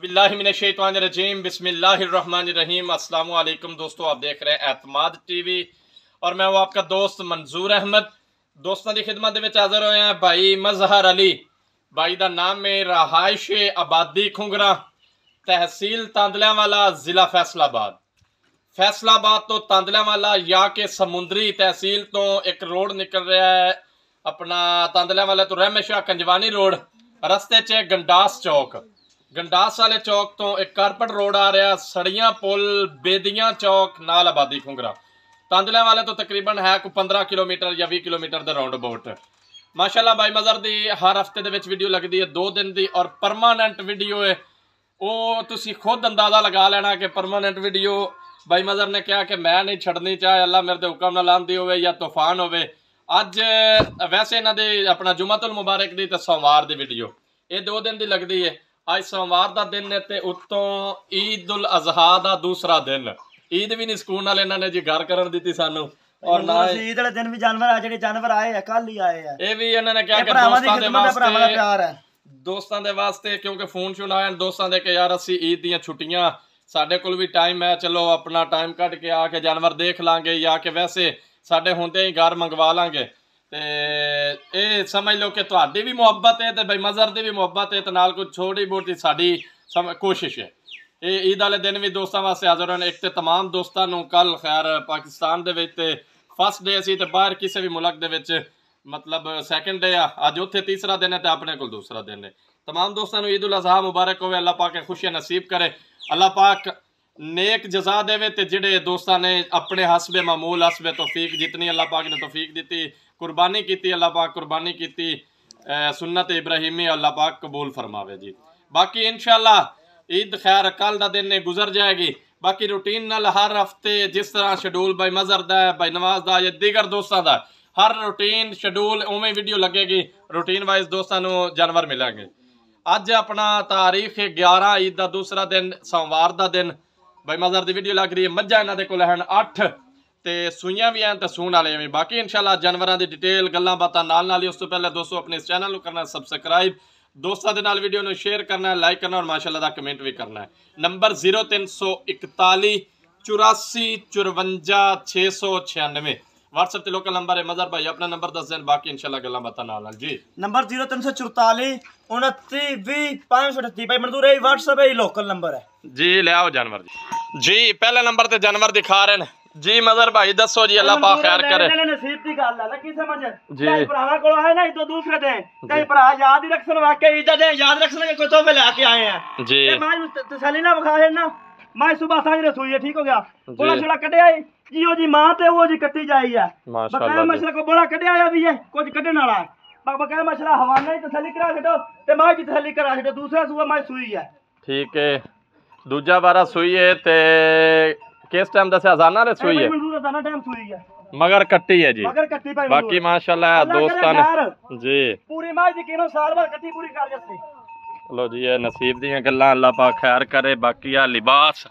باللہ من الشیطان الرجیم، بسم اللہ الرحمن الرحیم۔ السلام علیکم دوستو، آپ دیکھ رہے ہیں اعتماد ٹی وی۔ اور میں ہوں آپ کا دوست منظور احمد۔ دوستان دی خدمت دے وچ حاضر ہوئے ہیں بھائی مظہر علی۔ بھائی دا نام میں رہائش آبادی کھنگرا تحصیل تاندلیاں والا ضلع فیصل آباد۔ فیصل آباد تو تاندلیاں والا یا کہ سمندری تحصیل تو ایک روڈ نکل رہا ہے۔ اپنا تاندلیاں والا تو رحم شاہ کنجوانی روڈ، رستے چے گنڈاس چوک۔ ਗੰਡਾਸ ਵਾਲੇ ਚੌਕ ਤੋਂ ਇੱਕ ਕਾਰਪਟ ਰੋਡ ਆ ਰਿਹਾ, ਸੜੀਆਂ ਪੁਲ, ਬੇਦੀਆਂ ਚੌਕ, ਨਾਲ ਆਬਾਦੀ ਖੁੰਗਰਾ। ਤੰਦਲਿਆਂ ਵਾਲੇ ਤੋਂ ਤਕਰੀਬਨ ਹੈ ਕੋ 15 ਕਿਲੋਮੀਟਰ ਜਾਂ 20 ਕਿਲੋਮੀਟਰ ਦਾ ਰਾਉਂਡ ਅਬਾਊਟ ਮਾਸ਼ਾਅੱਲਾ ਬਾਈ ਮਜ਼ਰ ਦੀ ਹਰ ਹਫ਼ਤੇ ਦੇ ਵਿੱਚ ਵੀਡੀਓ ਲੱਗਦੀ ਹੈ 2 ਦਿਨ ਦੀ ਔਰ ਪਰਮਾਨੈਂਟ ਵੀਡੀਓ ਹੈ। ਉਹ ਤੁਸੀਂ ਖੁਦ ਅੰਦਾਜ਼ਾ ਲਗਾ ਲੈਣਾ ਕਿ ਪਰਮਾਨੈਂਟ ਵੀਡੀਓ ਬਾਈ ਮਜ਼ਰ ਨੇ ਕਿਹਾ ਕਿ ਮੈਂ ਨਹੀਂ ਛੱਡਣੀ, ਚਾਹੇ ਅੱਲਾ ਮੇਰੇ ਦੇ ਹੁਕਮ ਨਾਲ ਆਂਦੀ ਹੋਵੇ ਜਾਂ ਤੂਫਾਨ ਹੋਵੇ। ਅੱਜ, ਵੈਸੇ ਇਹਨਾਂ ਦੇ ਆਪਣਾ ਜੁਮਾਤੁਲ ਮੁਬਾਰਕ ਦੀ ਤੇ ਸੋਮਵਾਰ ਦੀ ਵੀਡੀਓ ਇਹ 2 ਦਿਨ ਦੀ ਲੱਗਦੀ ਹੈ। ਅੱਜ ਸੋਮਵਾਰ ਦਾ ਦਿਨ ਹੈ ਤੇ ਉੱਤੋਂ ਈਦ ਉਲ ਅਜ਼ਹਾ ਦਾ ਦੂਸਰਾ ਦਿਨ। ਈਦ ਵੀ ਨਹੀਂ ਸਕੂਨ ਨਾਲ ਇਹਨਾਂ ਨੇ ਜੀ ਘਰ ਕਰਨ ਦਿੱਤੀ ਸਾਨੂੰ। ਔਰ ਨਾ ਈਦ ਵਾਲੇ ਦਿਨ ਵੀ ਜਾਨਵਰ ਆ ਜਿਹੜੇ ਜਾਨਵਰ ਆਏ ਆ ਕੱਲ ਹੀ ਆਏ ਆ। ਇਹ ਵੀ ਇਹਨਾਂ ਨੇ ਕਿਹਾ ਕਿ ਦੋਸਤਾਂ ਦੇ ਹੈ ਭਰਾਵਾਂ ਦਾ ਵਾਸਤੇ ਪਿਆਰ ਹੈ। ਦੋਸਤਾਂ ਦੇ ਵਾਸਤੇ ਕਿਉਂਕਿ ਫੋਨ ਸ਼ੋਨ ਆਏ ਨੇ ਦੋਸਤਾਂ ਦੇ ਕਿ ਯਾਰ ਅਸੀਂ ਈਦ ਦੀਆਂ ਛੁੱਟੀਆਂ ਸਾਡੇ ਕੋਲ ਵੀ ਟਾਈਮ ਹੈ ਚਲੋ ਆਪਣਾ ਟਾਈਮ ਕੱਢ ਕੇ ਆ ਕੇ ਜਾਨਵਰ ਦੇਖ ਲਾਂਗੇ ਜਾਂ ਕਿ ਵੈਸੇ ਸਾਡੇ ਹੁੰਦੇ ਹੀ ਘਰ ਮੰਗਵਾ ਲਾਂਗੇ। ਤੇ ਇਹ ਸਮਝ ਲਓ ਕਿ ਤੁਹਾਡੀ ਵੀ ਮੁਹੱਬਤ ਹੈ ਤੇ ਬਈ ਮਜ਼ਰ ਦੀ ਵੀ ਮੁਹੱਬਤ ਹੈ ਤੇ ਨਾਲ ਕੋਈ ਛੋਟੀ ਬੋਟੀ ਸਾਡੀ ਸਮ- ਕੋਸ਼ਿਸ਼ ਹੈ ਇਹ ਈਦ ਵਾਲੇ ਦਿਨ ਵੀ ਦੋਸਤਾਂ ਵਾਸਤੇ ਹਾਜ਼ਰ ਹੋਣ ਇੱਕ ਤੇ तमाम ਦੋਸਤਾਂ ਨੂੰ ਕੱਲ ਖੈਰ ਪਾਕਿਸਤਾਨ ਦੇ ਵਿੱਚ ਤੇ ਫਸਟ ਡੇ ਸੀ ਤੇ ਬਾਹਰ ਕਿਸੇ ਵੀ ਮੁਲਕ ਦੇ ਵਿੱਚ ਮਤਲਬ ਸੈਕੰਡ ਡੇ ਆ ਅੱਜ ਉੱਥੇ ਤੀਸਰਾ ਦਿਨ ਹੈ ਤੇ ਆਪਣੇ ਕੋਲ ਦੂਸਰਾ ਦਿਨ ਹੈ तमाम ਦੋਸਤਾਂ ਨੂੰ ਈਦ ਉਲ ਅਜ਼ਹਾ ਮੁਬਾਰਕ ਹੋਵੇ ਅੱਲਾਹ ਪਾਕ ਖੁਸ਼ੀਆਂ ਨਸੀਬ ਕਰੇ ਅੱਲਾਹ ਪਾਕ ਨੇਕ ਜਜ਼ਾ ਦੇਵੇ ਤੇ ਜਿਹੜੇ ਦੋਸਤਾਂ ਨੇ ਆਪਣੇ ਹਸਬੇ ਮਾਮੂਲ, ਹਸਬੇ ਤੌਫੀਕ ਜਿਤਨੀ ਅੱਲਾਹ ਪਾਕ ਨੇ ਤੌਫੀਕ ਦਿੱਤੀ, ਕੁਰਬਾਨੀ ਕੀਤੀ, ਅੱਲਾਹ ਪਾਕ ਕੁਰਬਾਨੀ ਕੀਤੀ ਸੁਨਨਤ ਇਬਰਾਹੀਮੀ ਅੱਲਾਹ ਪਾਕ ਕਬੂਲ ਫਰਮਾਵੇ ਜੀ। ਬਾਕੀ ਇਨਸ਼ਾਅੱਲਾ ਈਦ ਖੈਰ ਕੱਲ ਦਾ ਦਿਨ ਨੇ ਗੁਜ਼ਰ ਜਾਏਗੀ। ਬਾਕੀ ਰੁਟੀਨ ਨਾਲ ਹਰ ਹਫ਼ਤੇ ਜਿਸ ਤਰ੍ਹਾਂ ਸ਼ਡਿਊਲ ਬਾਈ ਮਜ਼ਰ ਦਾ ਬਾਈ ਨਵਾਜ਼ ਦਾ ਜਾਂ ਦੀਗਰ ਦੋਸਤਾਂ ਦਾ, ਹਰ ਰੁਟੀਨ, ਸ਼ਡਿਊਲ ਉਵੇਂ ਵੀਡੀਓ ਲੱਗੇਗੀ, ਰੁਟੀਨ ਵਾਈਜ਼ ਦੋਸਤਾਂ ਨੂੰ ਜਾਨਵਰ ਮਿਲਾਂਗੇ। ਅੱਜ ਆਪਣਾ ਤਾਰੀਖ 11 ਈਦ ਦਾ ਦੂਸਰਾ ਦਿਨ, ਸੋਮਵਾਰ ਦਾ ਦਿਨ ਬਾਈ ਮਜ਼ਰ ਦੀ ਵੀਡੀਓ ਲੱਗ ਰਹੀ ਹੈ। ਮੱਝਾਂ ਇਹਨਾਂ ਦੇ ਕੋਲ ਹਨ 8 ਤੇ ਸੂਈਆਂ ਵੀ ਹਨ ਤੇ ਸੂਣ ਵਾਲੇ ਵੀ ਬਾਕੀ ਇਨਸ਼ਾਅੱਲਾ ਜਾਨਵਰਾਂ ਦੀ ਡਿਟੇਲ ਗੱਲਾਂ ਬਾਤਾਂ ਨਾਲ ਨਾਲ ਹੀ। ਉਸ ਤੋਂ ਪਹਿਲਾਂ ਦੋਸਤੋ, ਆਪਣੇ ਇਸ ਚੈਨਲ ਨੂੰ ਕਰਨਾ ਸਬਸਕ੍ਰਾਈਬ ਦੋਸਤਾਂ ਦੇ ਨਾਲ ਵੀਡੀਓ ਨੂੰ ਸ਼ੇਅਰ ਕਰਨਾ ਲਾਈਕ ਕਰਨਾ ਔਰ ਮਾਸ਼ਾਅੱਲਾ ਦਾ ਕਮੈਂਟ ਵੀ ਕਰਨਾ ਹੈ। ਨੰਬਰ 0341 84 696 WhatsApp ਤੇ ਲੋਕਲ ਨੰਬਰ ਹੈ ਮਜ਼ਰ ਭਾਈ ਆਪਣਾ ਨੰਬਰ ਦੱਸ ਦੇਣ ਬਾਕੀ ਇਨਸ਼ਾਅੱਲਾ ਗੱਲਾਂ ਬਾਤਾਂ ਨਾਲ ਨਾਲ ਜੀ ਨੰਬਰ 0344 29 20 538 ਭਾਈ ਮਨਜ਼ੂਰ ਹੈ WhatsApp ਹੈ ਲੋਕਲ ਨੰਬਰ ਹੈ ਜੀ ਲੈ ਆਓ ਜਾਨਵਰ ਜੀ ਜੀ ਪਹਿਲੇ ਨੰਬਰ ਤੇ ਜਾਨਵਰ ਦਿਖਾ ਰਹੇ ਨੇ ਜੀ ਮਜ਼ਰ ਭਾਈ ਦੱਸੋ ਜੀ ਅੱਲਾਹ ਪਾਕ ਖੈਰ ਕਰੇ ਇਹਨਾਂ ਨੇ ਨਸੀਬ ਦੀ ਗੱਲ ਹੈ ਲੱਗੀ ਸਮਝ ਜੀ। ਕਈ ਭਰਾਵਾਂ ਕੋਲ ਆਏ ਨਾ ਇਦੋਂ ਦੂਸਰੇ ਦੇ ਕਈ ਭਰਾ ਯਾਦ ਹੀ ਰੱਖਣ ਵਾਕਈ ਇਦਾਂ ਦੇ ਯਾਦ ਰੱਖਣ ਕਿ ਕੋਈ ਤੋਹਫੇ ਲੈ ਕੇ ਆਏ ਆ ਜੀ ਤੇ ਮੈਂ ਨੂੰ ਤਸੱਲੀ ਨਾ ਵਿਖਾਏ ਨਾ ਮੈਂ ਸਵੇਰ ਸਾਂਝ ਰਸੋਈ ਹੈ ਠੀਕ ਹੋ ਗਿਆ? ਬੋਲਾ ਛੋੜਾ ਕੱਢਿਆ ਏ? ਜੀ ਉਹ ਜੀ ਮਾਂ ਤੇ ਉਹ ਜੀ ਕੱਟੀ ਜਾਈ ਆ। ਬਕਾਇਆ ਜੀ। ਮਸਲਾ ਕੋ ਬੋਲਾ ਕੱਢਿਆ ਆ ਵੀ ਹੈ ਕੁਝ ਕੱਢਣ ਵਾਲਾ ਬਾ ਬਕਾਇਆ ਮਸਲਾ ਹਵਾਨਾ ਹੀ ਤਸੱਲੀ ਕਰਾ ਛੱਡੋ ਤੇ ਮੈਂ ਜੀ ਤਸੱਲੀ ਕਰਾ ਛੱਡੋ ਦੂਸਰਾ ਸੂਆ ਮੈਂ ਸੂਈ ਹੈ ਠੀਕ ਹੈ ਦੂਜਾ ਵਾਰਾ ਸੂਈ ਹੈ ਤੇ ਕਿਸ ਟਾਈਮ ਦੱਸਿਆ? ਜ਼ਾਨਾ ਨੇ ਸੂਈ ਮਨਜ਼ੂਰ ਟਾਈਮ ਹੈ ਮਗਰ ਕੱਟੀ ਹੈ ਜੀ। ਮਗਰ ਕੱਟੀ ਭਾਈ ਬਾਕੀ। ਮਾਸ਼ਾਅੱਲਾ ਦੋਸਤਾਂ ਨੇ। ਜੀ। ਪੂਰੀ ਮਾਝ ਦੀ ਕਿਨੋ ਸਾਲ ਬਾਅਦ ਕੱਟੀ ਪੂਰੀ ਕਰ ਜੱਸੇ। ਲੋ ਜੀ ਇਹ ਨਸੀਬ ਦੀਆਂ ਗੱਲਾਂ ਅੱਲਾਹ ਪਾਕ ਖੈਰ ਕਰੇ ਬਾਕੀ ਆ ਲਿਬਾਸ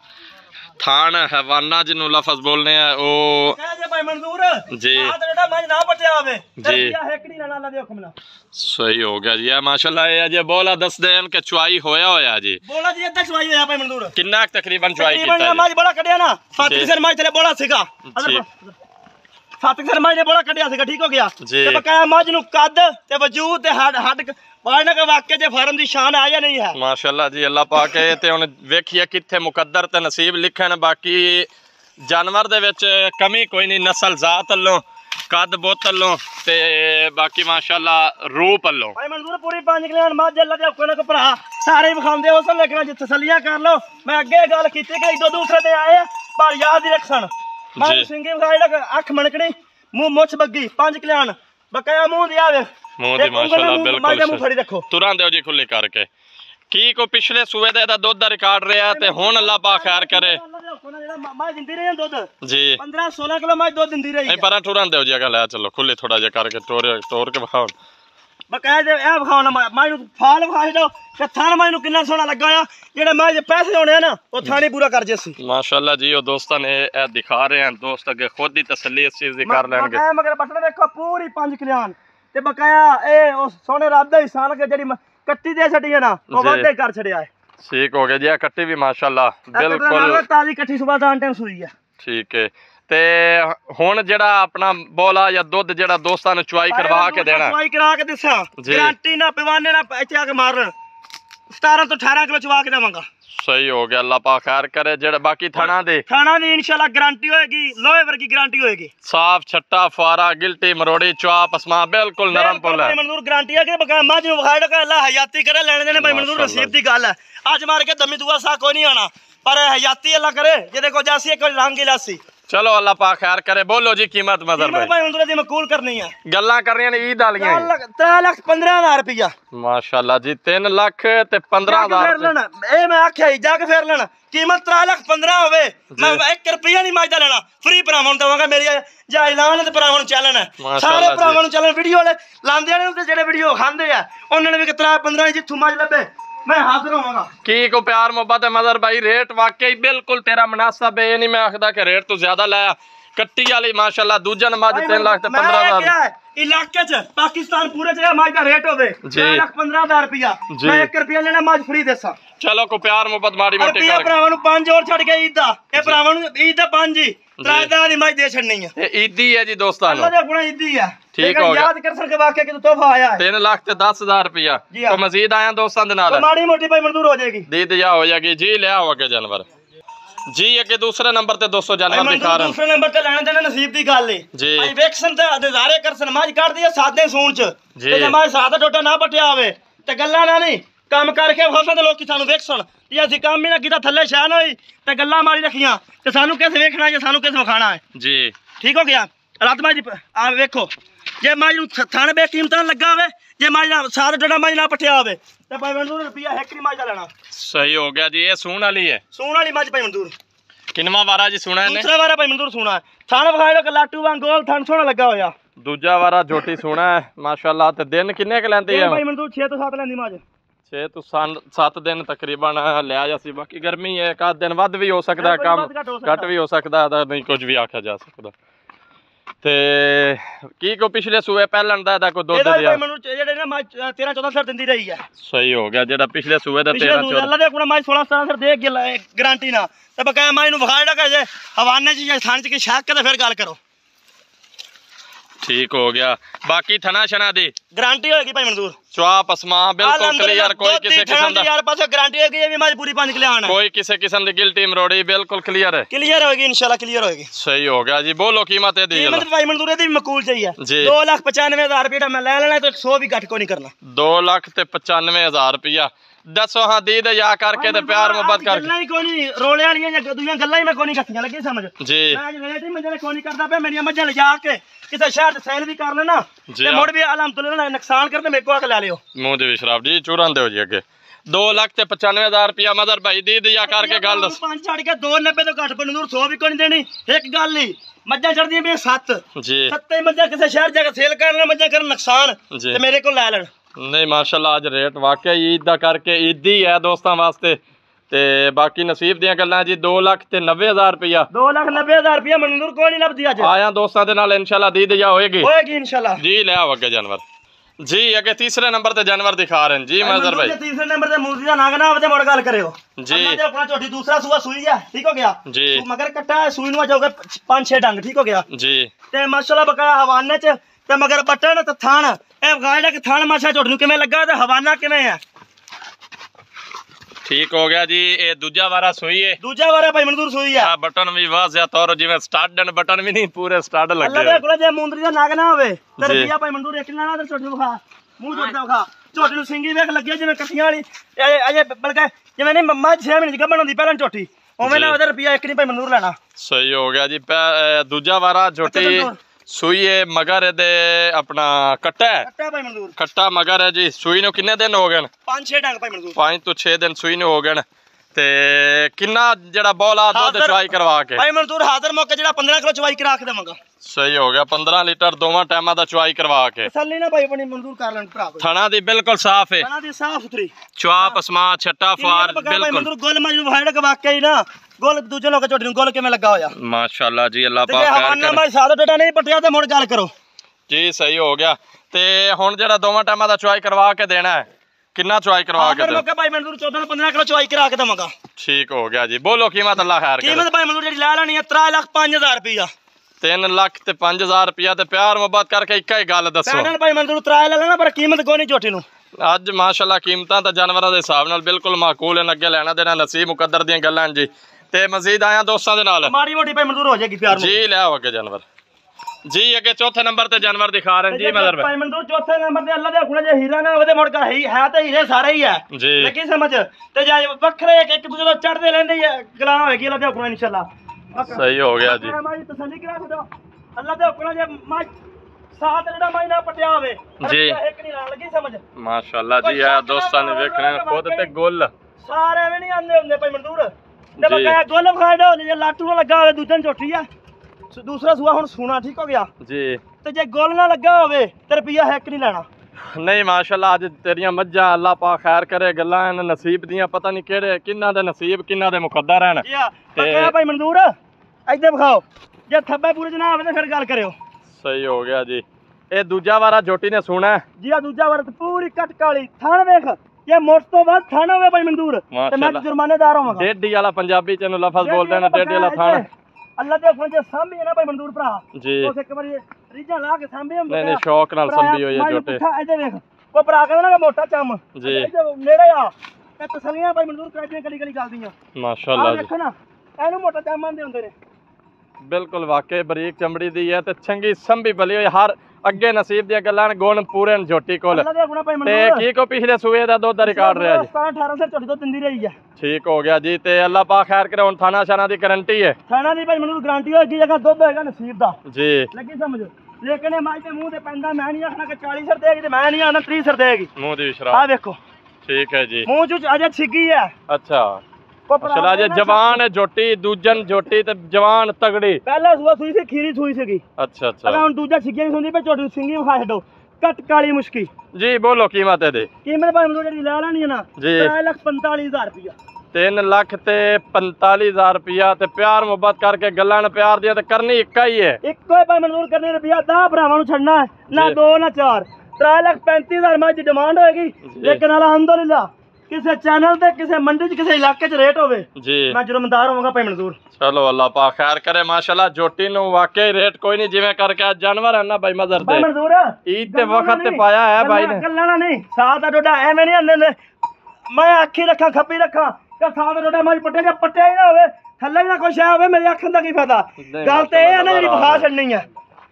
ਥਾਨ ਹਵਾਨਾ ਜਿਹਨੂੰ ਲਫ਼ਜ਼ ਬੋਲਨੇ ਆ ਉਹ ਜੇ ਭਾਈ ਮਨਜ਼ੂਰ ਜੀ। ਆਹ ਤੇ ਜਿਹੜਾ ਮੱਝ ਨਾ ਪਟਿਆ ਹੋਵੇ ਜੀ। ਇਹ ਹੈਕੜੀ ਨਾਲ ਅੱਲਾ ਦੇ ਹੁਕਮ ਨਾਲ ਸਹੀ ਹੋ ਗਿਆ ਜੀ ਇਹ ਮਾਸ਼ਾਅੱਲਾ ਇਹ ਅਜੇ ਬੋਲਾ ਦੱਸ ਦੇਣ ਕਿ ਚੁਆਈ ਹੋਇਆ ਹੋਇਆ ਜੀ ਬੋਲਾ ਜੀ ਅੱਧਾ ਚਵਾਈ ਹੋਇਆ ਭਾਈ ਮਨਜ਼ੂਰ ਕਿੰਨਾ ਤਕਰੀਬਨ ਚੁਆਈ ਕੀਤਾ ਜੀ ਬੜਾ ਕੱਢਿਆ ਨਾ ਜੀ। ਕਿਸਰ ਮੱਝ ਥਲੇ ਬੋਲਾ ਸੀਗਾ ਜੀ। ਸੱਤ ਕਿਸਰ ਮੱਝ ਨੇ ਬੋਲਾ ਕੱਢਿਆ ਸੀਗਾ ਠੀਕ ਹੋ ਗਿਆ? ਜੀ। ਤੇ ਬਕਾਇਆ ਮੱਝ ਨੂੰ ਕੱਦ ਤੇ ਵਜੂਦ ਤੇ ਹੱਡ ਹੱਡ ਪਾੜਨਾ ਕਿ ਵਾਕਿਆ ਜੇ ਫਾਰਮ ਦੀ ਸ਼ਾਨ ਆ ਜਾਂ ਨਹੀਂ ਹੈ? ਮਾਸ਼ਾਅੱਲਾ ਜੀ ਅੱਲਾਹ ਪਾਕ ਇਹ ਤੇ ਹੁਣ ਵੇਖੀਏ ਕਿੱਥੇ ਮੁਕੱਦਰ ਤੇ ਨਸੀਬ ਲਿਖਣ। ਬਾਕੀ ਜਾਨਵਰ ਦੇ ਵਿੱਚ ਕਮੀ ਕੋਈ ਨਹੀਂ ਨਸਲ ਜ਼ਾਤ ਵੱਲੋਂ ਕੱਦ ਬੁੱਤ ਵੱਲੋਂ ਤੇ ਬਾਕੀ ਮਾਸ਼ਾਅੱਲਾ ਰੂਪ ਵੱਲੋਂ। ਭਾਈ ਮਨਜ਼ੂਰ ਪੂਰੀ ਪੰਜ ਕਿਲਿਆਣ ਮੱਝ ਅੱਲਾ ਦੇ ਹੁਕਮ ਨਾਲ ਭਰਾ ਸਾਰੇ ਵਿਖਾਉਂਦੇ ਉਸ ਨੂੰ ਲਿਖਣਾ ਜੇ ਤਸੱਲੀਆਂ ਕਰ ਲਓ। ਮੈਂ ਅੱਗੇ ਗੱਲ ਕੀਤੀ ਕਿ ਇਦੋਂ ਦੂਸਰੇ ਤੇ ਆਏ ਆ, ਪਰ ਯਾਦ ਹੀ ਰੱਖਣ। ਮੈਂ ਜੀ। ਸਿੰਘੀ ਵਿਖਾਈ ਨਾ ਅੱਖ ਮਣਕਣੀ ਮੂੰਹ ਮੁੱਛ ਬੱਗੀ ਪੰਜ ਕਿਲਿਆਣ ਬਕਾਇਆ ਮੂੰਹ ਦੀ ਆਵੇ। ਮੂੰਹ ਦੀ ਮਾਸ਼ਾਅੱਲਾ ਮਾਜਾ ਮੂੰਹ ਫੜੀ ਬਿਲਕੁਲ ਰੱਖੋ ਤੁਰਾਂ ਦਿਓ ਜੀ ਖੁੱਲੀ ਕਰਕੇ। ਕੀ ਕੋ ਪਿਛਲੇ ਸੂਏ ਦਾ ਇਹਦਾ ਦੁੱਧ ਦਾ ਰਿਕਾਰਡ ਰਿਹਾ ਤੇ ਹੁਣ ਅੱਲਾਹ ਪਾਕ ਖੈਰ ਕਰੇ। ਅੱਲਾ ਮ- ਦਿੰਦੀ ਰਹੀ ਦੁੱਧ ਜੀ। 15 16 ਕਿਲੋ ਮੱਝ ਦੁੱਧ ਦਿੰਦੀ ਰਹੀ ਇਹ ਪਰਾਂ ਟੁਰਾਂ ਦਿਓ ਜੀ ਅਗਾ ਲੈ ਚਲੋ। ਖੁੱਲੇ ਥੋੜਾ ਜਿਹਾ ਕਰਕੇ ਟੋਰ ਟੋਰ ਕੇ ਵਿਖਾਓ। ਬਕਾਇਆ ਜੇ ਇਹ ਵਿਖਾਉਣਾ ਮੈਂ ਮੈਂ ਨੂੰ ਫਾਲ ਵਿਖਾ ਦਿਓ ਕਿ ਥਣ ਮੈਂ ਨੂੰ ਕਿੰਨਾ ਸੋਹਣਾ ਲੱਗਾ ਆ। ਜਿਹੜੇ ਮੈਂ ਜੇ ਪੈਸੇ ਹੋਣੇ ਆ ਨਾ ਉਹ ਥਾਣੀ ਪੂਰਾ ਕਰ ਜੇ ਸੀ। ਮਾਸ਼ਾਅੱਲਾ ਜੀ ਉਹ ਦੋਸਤਾਂ ਨੇ ਇਹ ਦਿਖਾ ਰਹੇ ਹਨ ਦੋਸਤ ਅੱਗੇ ਖੁਦ ਹੀ ਤਸੱਲੀ ਇਸ ਚੀਜ਼ ਦੀ ਕਰ ਲੈਣਗੇ। ਬਕਾਇਆ ਮਗਰ ਬਟਨ ਵੇਖੋ ਪੂਰੀ ਪੰਜ ਕਿਲਿਆਨ ਤੇ ਬਕਾਇਆ ਇਹ ਉਹ ਸੋਹਣੇ ਰੱਬ ਦਾ ਇਨਸਾਨ ਕਿ ਜਿਹੜੀ ਮ- ਕੱਟੀ ਦੇ ਛੱਡੀਆਂ ਨਾ ਉਹ। ਵਾਧੇ ਕਰ ਛੜਿਆ ਹੈ। ਠੀਕ ਹੋ ਗਿਆ ਜੀ ਇਹ ਕੱਟੀ ਵੀ ਮਾਸ਼ਾਅੱਲਾ ਬਿਲਕੁਲ। ਤਾਜ਼ੀ ਇਕੱਠੀ ਸਵੇਰ ਦਾ ਟਾਈਮ ਸੂਈ ਆ। ਠੀਕ ਹੈ ਤੇ ਹੁਣ ਜਿਹੜਾ ਆਪਣਾ ਬੋਲਾ ਜਾਂ ਦੁੱਧ ਜਿਹੜਾ ਦੋਸਤਾਂ ਨੂੰ ਚੁਆਈ ਕਰਵਾ ਕੇ ਦੇਣਾ। ਚਵਾਈ ਕਰਾ ਕੇ ਦੱਸਾਂ। ਜੀ। ਗਾਰੰਟੀ ਨਾ ਪਵਾਨੇ ਨਾ ਇੱਥੇ ਆ ਕੇ ਮਾਰਨ 17 ਤੋਂ 18 ਕਿਲੋ ਚਵਾ ਕੇ ਦੇਵਾਂਗਾ। ਸਹੀ ਹੋ ਗਿਆ ਅੱਲਾਹ ਪਾਕ ਖੈਰ ਕਰੇ ਜਿਹੜਾ ਬਾਕੀ ਥਣਾ ਦੇ। ਖਾਣਾ ਦੀ ਇਨਸ਼ਾਅੱਲਾ ਗਾਰੰਟੀ ਹੋਏਗੀ ਲੋਹੇ ਵਰਗੀ ਗਾਰੰਟੀ ਹੋਏਗੀ। ਸਾਫ਼ ਛੱਟਾ ਫੁਆਰਾ ਗਿਲਟੀ ਮਰੋੜੀ ਚੁਆਪ ਅਸਮਾ ਬਿਲਕੁਲ ਨਰਮ ਪੁੱਲ ਹੈ। ਮਨਜ਼ੂਰ ਗਾਰੰਟੀ ਆ ਕਿ ਬਕਾ ਮੱਝ ਨੂੰ ਵਿਖਾੜ ਕੇ ਅੱਲਾ ਹਯਾਤੀ ਕਰੇ ਲੈਣੇ ਦੇਣੇ ਭਾਈ ਮਨਜ਼ੂਰ ਨਸੀਬ ਦੀ ਗੱਲ ਹੈ। ਅੱਜ ਮਾਰ ਕੇ ਦਮੀ ਦੁਆ ਸਾ ਕੋਈ ਨਹੀਂ ਆਣਾ ਪਰ ਹਯਾਤੀ ਅੱਲਾ ਕਰੇ ਜਿਹਦੇ ਕੋ ਜਾਸੀ ਇੱਕ ਰੰਗ ਇਲਾਸੀ ਚਲੋ ਅੱਲਾਹ ਪਾਕ ਖੈਰ ਕਰੇ ਬੋਲੋ ਜੀ ਕੀਮਤ ਮਦਰ ਕੀਮਤ ਭਾਈ ਭਾਈ ਮਨਜ਼ੂਰ ਦੀ ਮਕੂਲ ਕਰਨੀ ਹੈ ਗੱਲਾਂ ਕਰਨੀਆਂ ਨੇ ਈਦ ਵਾਲੀਆਂ 3 ਲੱਖ 15000 ਰੁਪਇਆ ਮਾਸ਼ਾਅੱਲਾ ਜੀ 3 ਲੱਖ ਤੇ 15000 ਫੇਰ ਰੁਪਏ। ਲੈਣਾ ਇਹ ਮੈਂ ਆਖਿਆ ਹੀ ਜਾ ਕੇ ਫੇਰ ਲੈਣਾ ਕੀਮਤ 3 ਲੱਖ 15 ਹੋਵੇ ਮੈਂ 1 ਰੁਪਿਆ ਨਹੀਂ ਮਾਜਦਾ ਲੈਣਾ ਫ੍ਰੀ ਭਰਾਵਾਂ ਨੂੰ ਦਵਾਂਗਾ ਮੇਰੀ ਜਾਂ ਐਲਾਨ ਹੈ ਤੇ ਭਰਾਵਾਂ ਨੂੰ ਚੱਲਣਾ ਮਾਸ਼ਾਅੱਲਾ ਸਾਰੇ ਜੀ। ਭਰਾਵਾਂ ਨੂੰ ਚੱਲਣ ਵੀਡੀਓ ਵਾਲੇ ਲਾਉਂਦੇ ਨੇ ਤੇ ਜਿਹੜੇ ਵੀਡੀਓ ਖਾਂਦੇ ਆ ਉਹਨਾਂ ਨੇ ਵੀ ਕਿਤਰਾ 15 ਜਿੱਥੋਂ ਮੱਝ ਲੱਭੇ ਮੈਂ ਹਾਜ਼ਰ ਹੋਵਾਂਗਾ। ਕੀ ਕੋ ਪਿਆਰ ਮੁਹੱਬਤ ਹੈ ਮਦਰ ਭਾਈ ਰੇਟ ਵਾਕਈ ਬਿਲਕੁਲ ਤੇਰਾ ਮਨਾਸਬ ਹੈ। ਇਹ ਨਹੀਂ ਮੈਂ ਆਖਦਾ ਕਿ ਰੇਟ ਤੋਂ ਜ਼ਿਆਦਾ ਲਾਇਆ। ਕੱਟੀ ਵਾਲੀ ਮਾਸ਼ਾਅੱਲਾ ਦੂਜਾ ਨਮਾਜ਼ 3 ਲੱਖ ਤੇ ਮੈਂ ਇਹ 15000 ਕਿਹਾ ਹੈ, ਇਲਾਕੇ 'ਚ ਪਾਕਿਸਤਾਨ ਪੂਰੇ 'ਚ ਮੱਝ ਦਾ ਰੇਟ ਹੋਵੇ ਜੀ। 3 ਲੱਖ 15000 ਰੁਪਇਆ। ਜੀ। ਮੈਂ 1 ਰੁਪਿਆ ਲੈਣਾ ਮੱਝ ਫ੍ਰੀ ਦੇਸਾਂ। ਚਲੋ ਕੋ ਪਿਆਰ ਮੁਹੱਬਤ ਮਾੜੀ ਮੋਟੀ ਰੁਪਿਆ ਕਰ। ਭਰਾਵਾਂ ਨੂੰ ਪੰਜ ਹੋਰ ਛੱਡ ਕੇ ਈਦ ਦਾ। ਇਹ ਭਰਾਵਾਂ ਨੂੰ ਈਦ ਦਾ ਪੰਜ ਹੀ। ਤਰਾਜਦਾਰ ਦੀ ਮੱਝ ਦੇ ਛੱਡਣੀ ਆ। ਇਹ ਈਦੀ ਹੈ ਜੀ ਦੋਸਤਾਂ ਅੱਲਾ ਨੂੰ ਦੇ ਗੁਣਾ ਇੱਦੀ ਆ। ਠੀਕ ਹੋ ਗਿਆ। ਯਾਦ ਕਰ ਸਕੇ ਵਾਕਿਆ ਕਿ ਤੋਹਫਾ ਆਇਆ ਹੈ? 3 ਲੱਖ ਤੇ 10000 ਰੁਪਇਆ। ਕੋ ਮਜ਼ੀਦ ਆਇਆ ਦੋਸਤਾਂ ਦੇ ਨਾਲ। ਮਾੜੀ ਮੋਟੀ ਭਾਈ ਮਨਜ਼ੂਰ ਹੋ ਜਾਏਗੀ। ਦੀਦ ਜਾ ਹੋ ਜਾਗੀ ਜੀ ਲਿਆ ਹੋ ਅੱਗੇ ਜਾਨਵਰ। ਜੀ ਅੱਗੇ ਦੂਸਰੇ ਨੰਬਰ ਤੇ 200 ਭਾਈ ਜਾਨਵਰ ਦਿਖਾ ਰਹੇ ਦੂਸਰੇ ਨੰਬਰ ਤੇ ਲੈਣਾ ਦੇਣਾ ਨਸੀਬ ਦੀ ਗੱਲ ਏ। ਜੀ। ਭਾਈ ਵੇਖਸਨ ਤੇ ਅਦਜ਼ਾਰੇ ਕਰਸਨ। ਮਾਝ ਕੱਢਦੀ ਆ ਸਾਦੇ ਸੂਣ ਚ। ਤੇ ਜੇ ਮਾਝ ਸਾਦਾ ਟੋਟਾ ਨਾ ਪਟਿਆ ਹੋਵੇ। ਤੇ ਗੱਲਾਂ ਨਾ ਨਹੀਂ। ਕੰਮ ਕਰਕੇ ਹੋਸਾਂ ਦੇ ਲੋਕੀ ਸਾਨੂੰ ਵੇਖਸਣ ਜੇ ਅਸੀਂ ਕੰਮ ਹੀ ਨਾ ਕੀਤਾ ਥੱਲੇ ਸ਼ਾਨ ਹੋਈ ਤੇ ਗੱਲਾਂ ਮਾਰੀ ਰੱਖੀਆਂ ਤੇ ਸਾਨੂੰ ਕਿਸ ਵੇਖਣਾ ਜੇ ਸਾਨੂੰ ਕਿਸ ਵਿਖਾਣਾ ਹੈ? ਜੀ। ਠੀਕ ਹੋ ਗਿਆ? ਰਾਤ ਮਾਝ ਆ ਵੇਖੋ ਜੇ ਮਾਝ ਨੂੰ ਥਣ ਬੇ ਕੀਮਤਾਂ ਲੱਗਾ ਹੋਵੇ ਜੇ ਮਾਝ ਨਾ ਸਾਦਾ ਟੋਟਾ ਮਾਝ ਨਾ ਪਟਿਆ ਹੋਵੇ ਤੇ ਭਾਈ ਮਨਜ਼ੂਰ ਰੁਪਿਆ ਨਹੀਂ ਮਾਝ ਦਾ ਲੈਣਾ। ਸਹੀ ਹੋ ਗਿਆ ਜੀ ਇਹ ਸੂਣ ਵਾਲੀ ਹੈ। ਸੂਣ ਵਾਲੀ ਮੱਝ ਭਾਈ ਮਨਜ਼ੂਰ ਕਿੰਨਵਾ ਵਾਰਾ ਜੀ ਸੁਣਾ ਇਹਨੇ? ਦੂਸਰਾ ਵਾਰਾ ਭਾਈ ਮਨਜ਼ੂਰ ਸੂਣਾ ਥਣ ਵਿਖਾਇ ਲੋ ਕਲਾਟੂ ਵਾਂਗ ਗੋਲ ਥਣ ਸੋਹਣਾ ਲੱਗਾ ਹੋਇਆ। ਦੂਜਾ ਵਾਰਾ ਝੋਟੀ ਸੋਹਣਾ ਹੈ ਮਾਸ਼ਾਅੱਲਾ ਤੇ ਦਿਨ ਕਿੰਨੇ ਕ ਲੈਂਦੀ ਹੈ? ਭਾਈ ਮਨਜ਼ੂਰ 6 ਤੋਂ 7 ਲੈਂਦੀ ਮੱਝ 6 ਤੋਂ 7 ਦਿਨ ਤਕਰੀਬਨ ਲਿਆ ਜਾ ਸੀ। ਬਾਕੀ ਗਰਮੀ ਹੈ ਇੱਕ ਆਧ ਦਿਨ ਵੱਧ ਵੀ ਹੋ ਸਕਦਾ ਕੰਮ ਘੱਟ ਵੀ ਹੋ ਸਕਦਾ ਤਾਂ ਨਹੀਂ ਕੁਝ ਵੀ ਆਖਿਆ ਜਾ ਸਕਦਾ। ਤੇ ਕੀ ਕੋ ਪਿਛਲੇ ਸੂਏ ਪਹਿਲਣ ਦਾ ਇਹਦਾ ਕੋਈ ਦੁੱਧ ਦਿਆ? ਮਨਜ਼ੂਰ ਜਿਹੜੇ ਨਾ ਮੱਝ 13 14 ਸਿਰ ਦਿੰਦੀ ਰਹੀ ਹੈ। ਸਹੀ ਹੋ ਗਿਆ ਜਿਹੜਾ ਪਿਛਲੇ ਸੂਏ ਦਾ ਪਿਛਲੇ 13 ਦੂਰ 14 ਅੱਲਾ ਦੇ ਕੋਲ ਮੱਝ 16 17 ਸਿਰ ਦੇ ਕੇ ਗਾਰੰਟੀ ਨਾ ਤੇ ਬਕਾਇਆ ਮੱਝ ਨੂੰ ਵਿਖਾਇ ਡਾ ਜੇ ਹਵਾਨੇ ਚ ਜਾਂ ਥਣ ਚ ਕੀ ਸ਼ੱਕ ਤੇ ਫਿਰ ਗੱਲ ਕਰੋ। ਠੀਕ ਹੋ ਗਿਆ। ਬਾਕੀ ਥਣਾ ਛਣਾ ਦੀ ਗਾਰੰਟੀ ਹੋਏਗੀ ਭਾਈ ਮਨਜ਼ੂਰ। ਚਵਾ ਪਸਮਾ ਬਿਲਕੁਲ ਕਲੀਅਰ ਕੋਈ ਕਿਸੇ ਕਿਸਮ ਦਾ ਯਾਰ ਪਾਸੇ ਗਾਰੰਟੀ ਹੋਏਗੀ ਇਹ ਵੀ ਮੱਝ ਪੂਰੀ 5 ਕਿਲੇ ਆਣਾ ਕੋਈ ਕਿਸੇ ਕਿਸਮ ਦੀ ਗਿਲਟੀ ਮਰੋੜੀ ਬਿਲਕੁਲ ਕਲੀਅਰ ਹੈ ਕਲੀਅਰ ਹੋਏਗੀ ਇਨਸ਼ਾਅੱਲਾ ਕਲੀਅਰ ਹੋਏਗੀ। ਸਹੀ ਹੋ ਗਿਆ ਜੀ ਬੋਲੋ ਕੀਮਤ ਇਹਦੀ ਕੀਮਤ ਭਾਈ ਮਨਜ਼ੂਰ ਇਹਦੀ ਮਕੂਲ ਚਾਹੀਏ ਜੀ। 2 ਲੱਖ 95000 ਰੁਪਏ ਦਾ ਮੈਂ ਲੈ ਲੈਣਾ ਤੇ 100 ਵੀ ਘੱਟ ਕੋ ਨਹੀਂ ਕਰਨਾ? 2 ਲੱਖ ਤੇ 95000 ਰੁਪਇਆ। ਦੱਸੋ ਹਾਂ ਦੀਦ ਜਾ ਕਰਕੇ ਤੇ ਪਿਆਰ ਮੁਹੱਬਤ ਕਰਕੇ। ਗੱਲਾਂ ਹੀ ਕੋਈ ਨਹੀਂ ਰੋਲੇ ਵਾਲੀਆਂ ਜਾਂ ਦੂਜੀਆਂ ਗੱਲਾਂ ਹੀ ਮੈਂ ਕੋਈ ਨਹੀਂ ਕੱਟੀਆਂ ਲੱਗੀ ਸਮਝ? ਜੀ। ਮੈਂ ਅੱਜ ਹੀ ਮੰਜੇ ਕੋਈ ਨਹੀਂ ਕਰਦਾ ਪਿਆ ਮੇਰੀਆਂ ਮੱਝਾਂ ਲਿਜਾ ਕੇ ਕਿਸੇ ਸ਼ਹਿਰ 'ਚ ਸੈਲ ਵੀ ਕਰ ਲੈਣਾ ਤੇ ਹਾਂ। ਮੁੜ ਵੀ ਅਲਹਮਦੁਲਿਲਾ ਨੁਕਸਾਨ ਕਰਦੇ ਮੇਰੇ ਕੋ ਆ ਕੇ ਲੈ ਲਿਓ। ਮੂੰਹ ਦੇ ਵੀ ਸ਼ਰਾਬ ਜੀ ਚੂਰਨ ਦਿਓ ਜੀ ਅੱਗੇ। 2 ਲੱਖ ਤੇ 95000 ਰੁਪਇਆ ਮਦਰ ਭਾਈ ਦੀਦ ਜਾ ਕਰਕੇ ਗੱਲ ਦੱਸ। ਪੰਜ ਛੱਡ ਕੇ 290 ਤੋਂ ਘੱਟ ਬਨਦੂਰ 100 ਵੀ ਕੋਈ ਨਹੀਂ ਦੇਣੀ ਇੱਕ ਗੱਲ ਹੀ ਮੱਝਾਂ ਚੜਦੀਆਂ ਪਈਆਂ ਸੱਤ। ਜੀ। ਸੱਤੇ ਮੱਝਾਂ ਕਿਸੇ ਸ਼ਹਿਰ ਜਾ ਕੇ ਸੇਲ ਕਰਨ ਮੱਝਾਂ ਕਰਨ ਨੁਕਸਾਨ। ਤੇ ਮੇਰੇ ਕੋਲ ਲੈ ਲੈਣ। ਨਹੀਂ ਮਾਸ਼ਾਅੱਲਾ ਅੱਜ ਰੇਟ ਵਾਕਿਆ ਈਦ ਦਾ ਕਰਕੇ ਈਦੀ ਹੈ ਦੋਸਤਾਂ ਵਾਸਤੇ। ਤੇ ਬਾਕੀ ਨਸੀਬ ਦੀਆਂ ਗੱਲਾਂ ਜੀ 2 ਲੱਖ ਤੇ 90000 ਰੁਪਇਆ 2 ਲੱਖ 90000 ਰੁਪਏ ਮਨਜ਼ੂਰ ਕੋਈ ਨਹੀਂ ਲੱਭਦੀ ਅੱਜ। ਆਇਆ ਦੋਸਤਾਂ ਦੇ ਨਾਲ ਇਨਸ਼ਾਅੱਲਾ ਦੀਦ ਜਾ ਹੋਏਗੀ। ਹੋਏਗੀ ਇਨਸ਼ਾਅੱਲਾ। ਜੀ ਲੈ ਆਓ ਅੱਗੇ ਜਾਨਵਰ। ਜੀ ਅੱਗੇ ਤੀਸਰੇ ਨੰਬਰ ਤੇ ਜਾਨਵਰ ਦਿਖਾ ਰਹੇ ਜੀ ਮਜ਼ਰ ਭਾਈ। ਤੀਸਰੇ ਨੰਬਰ ਤੇ ਮੂਰਤੀ ਦਾ ਨਾਗ ਨਾ ਤੇ ਮੁੜ ਗੱਲ ਕਰਿਓ। ਜੀ। ਤੇ ਆਪਣਾ ਝੋਟੀ ਦੂਸਰਾ ਸੂਆ ਸੂਈ ਗਿਆ ਠੀਕ ਹੋ ਗਿਆ? ਜੀ। ਮਗਰ ਕੱਟਾ ਸੂਈ ਨੂੰ ਜਾਓਗੇ ਪੰਜ ਛੇ ਡੰਗ ਠੀਕ ਹੋ ਗਿਆ? ਜੀ। ਤੇ ਮਾਸ਼ਾਅੱਲਾ ਬਕਾਇਆ ਹਵਾਨੇ ਚ ਤੇ ਮਗਰ ਬਟਨ ਤੇ ਥਾਣ। ਇਹ ਗਾਇੜਾ ਕਿ ਥਾਣ ਮਾਸ਼ਾ ਝੋਟੀ ਨੂੰ ਕਿਵੇਂ ਲੱਗਾ ਤੇ ਹਵਾਨਾ ਕਿਵੇਂ ਹੈ ਠੀਕ ਹੋ ਗਿਆ ਜੀ ਇਹ ਦੂਜਾ ਵਾਰਾ ਸੂਈ ਦੂਜਾ ਵਾਰਾ ਭਾਈ ਮਨਜ਼ੂਰ ਸੂਈ ਆ ਆ ਬਟਨ ਵੀ ਵਾਜ਼ਿਆ ਤੌਰ ਜਿਵੇਂ ਸਟਾਰਟ ਐਂਡ ਬਟਨ ਵੀ ਨਹੀਂ ਪੂਰੇ ਸਟਾਰਟ ਅੱਲਾ ਲੱਗੇ ਦੇ ਹੋਏ। ਕੋਲ ਜੇ ਮੁੰਦਰੀ ਦਾ ਨਾਗ ਨਾ ਹੋਵੇ ਤੇ। ਰੁਪਿਆ ਭਾਈ ਮਨਜ਼ੂਰ ਇੱਕ ਲੈਣਾ ਤੇ ਝੋਟੀ ਨੂੰ ਵਿਖਾ ਮੂੰਹ ਝੋਟੀ ਦਾ ਵਿਖਾ ਝੋਟੀ ਨੂੰ ਸਿੰਗੀ ਵੇਖ ਲੱਗਿਆ ਜਿਵੇਂ ਕੱਟੀਆਂ ਵਾਲੀ ਅਜੇ ਬਲਕਿ ਜਿਵੇਂ ਨਹੀਂ ਮੰਮਾ 6 ਮਹੀਨੇ ਦੀ ਗੱਭਣ ਹੁੰਦੀ ਪਹਿਲਾਂ ਝੋਟੀ ਉਵੇਂ ਨਾ। ਉਹਦਾ ਰੁਪਿਆ ਇੱਕ ਨਹੀਂ ਭਾਈ ਮਨਜ਼ੂਰ ਲੈਣਾ ਸਹੀ ਹੋ ਗਿਆ ਜੀ ਦੂਜਾ ਵਾਰਾ ਝੋਟੀ। ਸੂਈ ਹੈ ਮਗਰ ਇਹਦੇ ਆਪਣਾ ਕੱਟਾ ਹੈ? ਕੱਟਾ ਭਾਈ ਮਨਜ਼ੂਰ ਕੱਟਾ ਮਗਰ ਹੈ ਜੀ। ਸੂਈ ਨੂੰ ਕਿੰਨੇ ਦਿਨ ਹੋ ਗਏ ਨੇ? ਪੰਜ ਛੇ ਡੰਗ ਭਾਈ ਮਨਜ਼ੂਰ 5 ਤੋਂ 6 ਦਿਨ ਸੂਈ ਨੂੰ ਹੋ ਗਏ ਨੇ। ਤੇ ਕਿੰਨਾ ਜਿਹੜਾ ਬੋਲਾ ਦੁੱਧ ਚਵਾਈ ਕਰਵਾ ਕੇ? ਭਾਈ ਮਨਜ਼ੂਰ ਹਾਜ਼ਰ ਮੌਕੇ ਜਿਹੜਾ 15 ਕਿਲੋ ਚਵਾਈ ਕਰਾ ਕੇ ਦੇਵਾਂਗਾ। ਸਹੀ ਹੋ ਗਿਆ। 15 ਲੀਟਰ ਦੋਵਾਂ ਟਾਈਮਾਂ ਦਾ ਚਵਾਈ ਕਰਵਾ ਕੇ। ਤਸੱਲੀ ਨਾ ਭਾਈ ਆਪਣੀ ਮਨਜ਼ੂਰ ਕਰ ਲੈਣ ਭਰਾ ਥਣਾ ਦੀ ਬਿਲਕੁਲ ਸਾਫ਼ ਹੈ ਖਾਣਾ ਦੀ ਸਾਫ਼ ਸੁਥਰੀ। ਚਵਾਪ ਅਸਮਾ ਛੱਟਾ ਫਾਰ ਭਾਈ ਬਿਲਕੁਲ। ਮਨਜ਼ੂਰ ਗੁੱਲ ਮਜ ਨੂੰ ਵਾਹਿੜ ਕੇ ਵਾਕਿਆ ਹੀ ਨਾ। ਗੁੱਲ ਦੂਜੇ ਲੋਕ ਝੋਟੀ ਨੂੰ ਗੁੱਲ ਕਿਵੇਂ ਲੱਗਾ ਹੋਇਆ? ਮਾਸ਼ਾਅੱਲਾ ਜੀ ਤੇ ਜੇ ਪਾਕ ਖੈਰ ਹਵਾਨਾ ਕਰੇ ਮੈਂ ਸਾਦਾ ਡੋਡਾ ਨਹੀਂ ਪਟਿਆ ਤੇ ਮੁੜ ਗੱਲ ਕਰੋ। ਜੀ ਸਹੀ ਹੋ ਗਿਆ। ਤੇ ਹੁਣ ਜਿਹੜਾ ਦੋਵਾਂ ਟਾਈਮਾਂ ਦਾ ਚਵਾਈ ਕਰਵਾ ਕੇ ਦੇਣਾ ਹੈ ਕਿੰਨਾ ਚੁਆਈ ਕਰਵਾ ਕੇ ਆਖਰ ਦੇ ਮੌਕੇ ਭਾਈ ਮਨਜ਼ੂਰ 14 ਨੂੰ 15 ਕਿਲੋ ਚਵਾਈ ਕਰਾ ਕੇ ਦਵਾਂਗਾ। ਠੀਕ ਹੋ ਗਿਆ ਜੀ। ਬੋਲੋ ਕੀਮਤ ਅੱਲਾ ਖੈਰ ਕਰੇ? ਕੀਮਤ ਭਾਈ ਮਨਜ਼ੂਰ ਜਿਹੜੀ ਲੈ ਲੈਣੀ ਹੈ 3 ਲੱਖ 5000 ਰੁਪਈਆ। 3 ਲੱਖ ਤੇ 5000 ਰੁਪਇਆ ਤੇ ਪਿਆਰ ਮੁਹੱਬਤ ਕਰਕੇ ਇੱਕਾ ਹੀ ਗੱਲ ਦੱਸੋ। ਪੈਨਲ ਭਾਈ ਮਨਜ਼ੂਰ 3 ਲੈ ਲੈਣਾ ਪਰ ਕੀਮਤ ਕੋਈ ਨਹੀਂ ਝੋਟੀ ਨੂੰ। ਅੱਜ ਮਾਸ਼ਾਅੱਲਾ ਕੀਮਤਾਂ ਤਾਂ ਜਾਨਵਰਾਂ ਦੇ ਹਿਸਾਬ ਨਾਲ ਬਿਲਕੁਲ ਮਾਕੂਲ ਹਨ ਅੱਗੇ ਲੈਣਾ ਦੇਣਾ ਨਸੀਬ ਮੁਕੱਦਰ ਦੀਆਂ ਗੱਲਾਂ ਹਨ ਜੀ। ਤੇ ਮਜ਼ੀਦ ਆਇਆ ਦੋਸਤਾਂ ਦੇ ਨਾਲ। ਮਾੜੀ ਮੋਟੀ ਭਾਈ ਮਨਜ਼ੂਰ ਹੋ ਜਾਏਗੀ ਪਿਆਰ ਨੂੰ ਜੀ ਲਿਆਓ ਅੱਗੇ ਜਾਨਵਰ। ਜੀ ਅੱਗੇ ਚੌਥੇ ਨੰਬਰ ਤੇ ਜਾਨਵਰ ਦਿਖਾ ਰਹੇ ਨੇ। ਜੀ ਮਦਰ ਭਾਈ ਮਨਜ਼ੂਰ ਚੌਥੇ ਨੰਬਰ ਤੇ ਅੱਲਾ ਦੇ ਹੁਕਮ ਜੇ ਹੀਰਾ ਨਾ ਉਹਦੇ ਮੁੜ ਕੇ ਹੈ ਹੀ- ਹੈ ਤਾਂ ਹੀਰੇ ਸਾਰੇ ਹੀ ਹੈ। ਜੀ। ਲੱਗੀ ਸਮਝ? ਤੇ ਜਾਂ ਵੱਖਰੇ ਇੱਕ ਇੱਕ ਦੂਜੇ ਤੋਂ ਚੜਦੇ ਲੈਂਦੇ ਹੀ ਆ, ਗਲਾਂ ਹੋਏਗੀ ਅੱਲਾ ਦੇ ਹੁਕਮ ਨਾਲ ਇਨਸ਼ਾਅੱਲਾ। ਸਹੀ ਹੋ ਗਿਆ ਜੀ। ਮਾਈ ਤਸੱਲੀ ਕਰਾ ਛੱਡੋ। ਅੱਲਾ ਦੇ ਹੁਕਮ ਨਾਲ ਜੇ ਮਾਈ ਸਾਥ ਜਿਹੜਾ ਮਾਈ ਨਾ ਪਟਿਆ ਹੋਵੇ। ਜੀ। ਇੱਕ ਨਹੀਂ ਲਾਣ ਲੱਗੀ ਸਮਝ? ਮਾਸ਼ਾਅੱਲਾ ਜੀ ਆ ਦੋਸਤਾਂ ਨੇ ਵੇਖਣਾ ਖੁਦ ਤੇ ਗੁੱਲ। ਸਾਰੇ ਐਵੇਂ ਨਹੀਂ ਆਂਦੇ ਹੁੰਦੇ ਭਾਈ ਮਨਜ਼ੂਰ ਤੇ। ਬਕਾਇਆ ਗੋਲ ਖਾੜਾ ਜੇ ਲਾਟੂ ਨਾ ਲੱਗਾ ਹੋਵੇ ਦੂਜੇ ਨੂੰ ਝੋਟੀ ਆ। ਸ- ਦੂਸਰਾ ਸੂਆ ਹੁਣ ਸੂਣਾ ਠੀਕ ਹੋ ਗਿਆ। ਜੀ। ਤੇ ਜੇ ਗੋਲ ਨਾ ਲੱਗਾ ਹੋਵੇ ਤੇ ਰੁਪਿਆ ਹੈਕ ਨਹੀਂ ਲੈਣਾ? ਨਹੀਂ ਮਾਸ਼ਾਅੱਲਾ ਅੱਜ ਤੇਰੀਆਂ ਮੱਝਾਂ ਅੱਲਾ ਪਾ ਖੈਰ ਕਰੇ ਗੱਲਾਂ ਹਨ ਨਸੀਬ ਦੀਆਂ ਪਤਾ ਨਹੀਂ ਕਿਹੜੇ ਕਿੰਨਾ ਦੇ ਨਸੀਬ ਕਿੰਨਾ ਦੇ ਮੁਕੱਦਰ ਹਨ। ਆ। ਬਕਾਇਆ ਭਾਈ ਮਨਜ਼ੂਰ? ਇੱਥੇ ਵਿਖਾਓ। ਜੇ ਥੱਬੇ ਪੂਰੇ ਆਵੇ ਤਾਂ ਫਿਰ ਗੱਲ ਕਰਿਓ। ਸਹੀ ਹੋ ਗਿਆ ਜੀ। ਇਹ ਦੂਜਾ ਵਾਰਾ ਜੋਟੀ ਨੇ ਸੁਣਾ। ਜੀ ਆ ਦੂਜਾ ਵਰਤ ਪੂਰੀ ਕਟ ਕਾਲੀ। ਥਣ ਵੇਖ। ਜੇ ਮੁੱਠ ਤੋਂ ਵੱਧ ਥਣ ਹੋਵੇ ਭਾਈ ਮਨਜ਼ੂਰ ਤੇ ਮੈਂ ਮਾਸ਼ਾਅੱਲਾ। ਜੁਰਮਾਨੇਦਾਰ ਹੋਵਾਂਗਾ। ਡੇਢੀ ਵਾਲਾ ਪੰਜਾਬੀ ਚ ਇਹਨੂੰ ਲਫ਼ਜ਼ ਬੋਲਦੇ ਨੇ ਡੇਢੀ ਵਾਲਾ ਥਾਣ। ਅੱਲਾ ਦੇ ਜੇ ਸਾਂਭੀ ਹੈ ਨਾ ਭਾਈ ਮਨਜ਼ੂਰ ਭਰਾ। ਜੀ। ਉਸ ਇੱਕ ਵਾਰੀ ਰੀਝਾਂ ਲਾ ਕੇ ਸਾਂਭੇ ਨਹੀਂ ਨਹੀਂ ਸ਼ੌਕ ਨਾਲ ਸੰਭੀ ਹੋਈ ਹੈ ਜੋਟੇ ਇਹਦੇ ਵੇਖ। ਕੋਈ ਭਰਾ ਕਹਿੰਦਾ ਨਾ ਮੋਟਾ ਚੰਮ। ਜੀ। ਨੇੜੇ ਆ। ਇਹ ਤਸਲੀਆਂ ਭਾਈ ਮਨਜ਼ੂਰ ਕਰਦੀਆਂ ਗਲੀ ਗਲੀ ਚੱਲਦੀਆਂ। ਮਾਸ਼ਾਅੱਲਾ ਜੀ। ਵੇਖੋ ਨਾ ਇਹਨੂੰ ਮੋਟਾ ਚੰਮ ਆਂਦੇ ਹੁੰਦੇ ਨੇ। ਬਿਲਕੁਲ ਵਾਕਈ ਬਰੀਕ ਚਮੜੀ ਦੀ ਹੈ ਤੇ ਚੰਗੀ ਸੰਭੀ ਭਲੀ ਹੋਈ ਹਰ ਅੱਗੇ ਨਸੀਬ ਦੀਆਂ ਗੱਲਾਂ ਨੇ ਗੁਣ ਪੂਰੇ ਨੇ ਜੋਟੀ ਕੋਲ। ਦੇ ਤੇ ਕੀ ਕੋ ਪਿਛਲੇ ਸੂਏ ਦਾ ਦੁੱਧ ਦਾ ਰਿਕਾਰਡ ਰਿਹਾ ਜੀ? 17 18 ਸਿਰ ਝੋਟੀ ਤੋਂ ਦਿੰਦੀ ਰਹੀ ਆ। ਠੀਕ ਹੋ ਗਿਆ ਜੀ ਤੇ ਅੱਲਾ ਪਾ ਖੈਰ ਕਰੇ ਹੁਣ ਥਾਣਾ ਸ਼ਾਨਾ ਦੀ ਗਾਰੰਟੀ ਹੈ। ਥਾਣਾ ਦੀ ਭਾਈ ਮਨਜ਼ੂਰ ਗਾਰੰਟੀ ਹੋਏਗੀ ਜਗਾ ਦੁੱਧ ਹੋਏਗਾ ਨਸੀਬ ਦਾ। ਜੀ। ਲੱਗੀ ਸਮਝ? ਲੇਕਿਨ ਇਹ ਮਾਈ ਤੇ ਮੂੰਹ ਤੇ ਪੈਂਦਾ ਮੈਂ ਨਹੀਂ ਆਖਣਾ ਕਿ 40 ਸਿਰ ਦੇਗੀ ਤੇ ਮੈਂ ਨਹੀਂ ਆਖਣਾ 30 ਸਿਰ ਦੇਗੀ। ਮੂੰਹ ਦੀ ਆ ਸ਼ਰਾਬ ਵੇਖੋ। ਠੀਕ ਹੈ ਜੀ। ਮੂੰਹ ਚ ਅਜੇ ਛਿੱਗੀ ਹੈ। ਅੱਛਾ। ਚਲਾ ਜੇ ਜਵਾਨ ਹੈ ਜੋਟੀ ਦੂਜਨ ਜੋਟੀ ਤੇ ਜਵਾਨ ਤਗੜੀ। ਪਹਿਲਾ ਸੂਆ ਸੂਈ ਸੀ ਖੀਰੀ ਸੂਈ ਸੀਗੀ। ਅੱਛਾ ਅਗਾ ਅੱਛਾ ਹੁਣ ਦੂਜਾ ਛਿੱਗੀਆਂ ਨਹੀਂ ਸੁਣਦੀ ਪਈ ਝੋਟੀ ਸਿੰਗੀ ਵਿਖਾ ਛੱਡੋ। ਕੱਟ ਕਾਲੀ ਮੁਸ਼ਕੀ। ਜੀ ਬੋਲੋ ਕੀਮਤ ਇਹਦੀ? ਕੀਮਤ ਭਾਈ ਮੈਨੂੰ ਜਿਹੜੀ ਲੈ ਲੈਣੀ ਹੈ ਨਾ ਜੀ। 3 ਲੱਖ 45000 ਰੁਪਇਆ 3 ਲੱਖ ਤੇ 45000 ਰੁਪਇਆ ਤੇ ਪਿਆਰ ਮੁਹੱਬਤ ਕਰਕੇ ਗੱਲਾਂ ਨੇ ਪਿਆਰ ਦੀਆਂ ਤੇ ਕਰਨੀ ਇੱਕਾ ਹੀ ਹੈ। ਇੱਕੋ ਹੀ ਭਾਈ ਮਨਜ਼ੂਰ ਕਰਨੇ ਰੁਪਇਆ 10 ਭਰਾਵਾਂ ਨੂੰ ਛੱਡਣਾ ਨਾ ਜੀ। ਦੋ ਨਾ ਚਾਰ। 3 ਲੱਖ 35000 ਮੈਂ ਦੀ ਡਿਮਾਂਡ ਹੋਏਗੀ ਲੇਕਿਨ ਅਲਹਮਦੁਲਿਲਾ ਕਿਸੇ ਚੈਨਲ ਤੇ ਕਿਸੇ ਮੰਡੀ 'ਚ ਕਿਸੇ ਇਲਾਕੇ 'ਚ ਰੇਟ ਹੋਵੇ ਜੀ। ਮੈਂ ਜੁਰਮਦਾਰ ਹੋਵਾਂਗਾ ਭਾਈ ਮਨਜ਼ੂਰ। ਚਲੋ ਅੱਲਾ ਪਾ ਖੈਰ ਕਰੇ ਮਾਸ਼ਾਅੱਲਾ ਜੋਟੀ ਨੂੰ ਵਾਕਈ ਰੇਟ ਕੋਈ ਨਹੀਂ ਜਿਵੇਂ ਕਰਕੇ ਅੱਜ ਜਾਨਵਰ ਹੈ ਨਾ ਬਾਈ ਮਜ਼ਰ ਭਾਈ ਤੇ ਮਨਜ਼ੂਰ ਈਦ ਤੇ ਵਕਤ ਤੇ ਪਾਇਆ ਹੈ ਬਾਈ ਨੇ। ਨਾਲ ਨਹੀਂ ਸਾਹ ਦਾ ਡੋਡਾ ਐਵੇਂ ਨਹੀਂ ਨੇ ਮੈਂ ਅੱਖੀ ਰੱਖਾਂ ਖੱਪੀ ਰੱਖਾਂ ਤੇ ਸਾਹ ਦਾ ਡੋਡਾ ਮੈਂ ਪੱਟੇ ਜਾਂ ਪੱਟਿਆ ਹੀ ਨਾ ਹੋਵੇ ਥੱਲੇ ਨਾ ਕੁਛ ਆ ਹੋਵੇ ਮੇਰੀ ਅੱਖਾਂ ਦਾ ਕੀ ਫਾਇਦਾ? ਗੱਲ ਤੇ ਇਹ ਹੈ ਨਾ ਜਿਹੜੀ ਵਿਖਾ ਛੱਡਣੀ ਹੈ।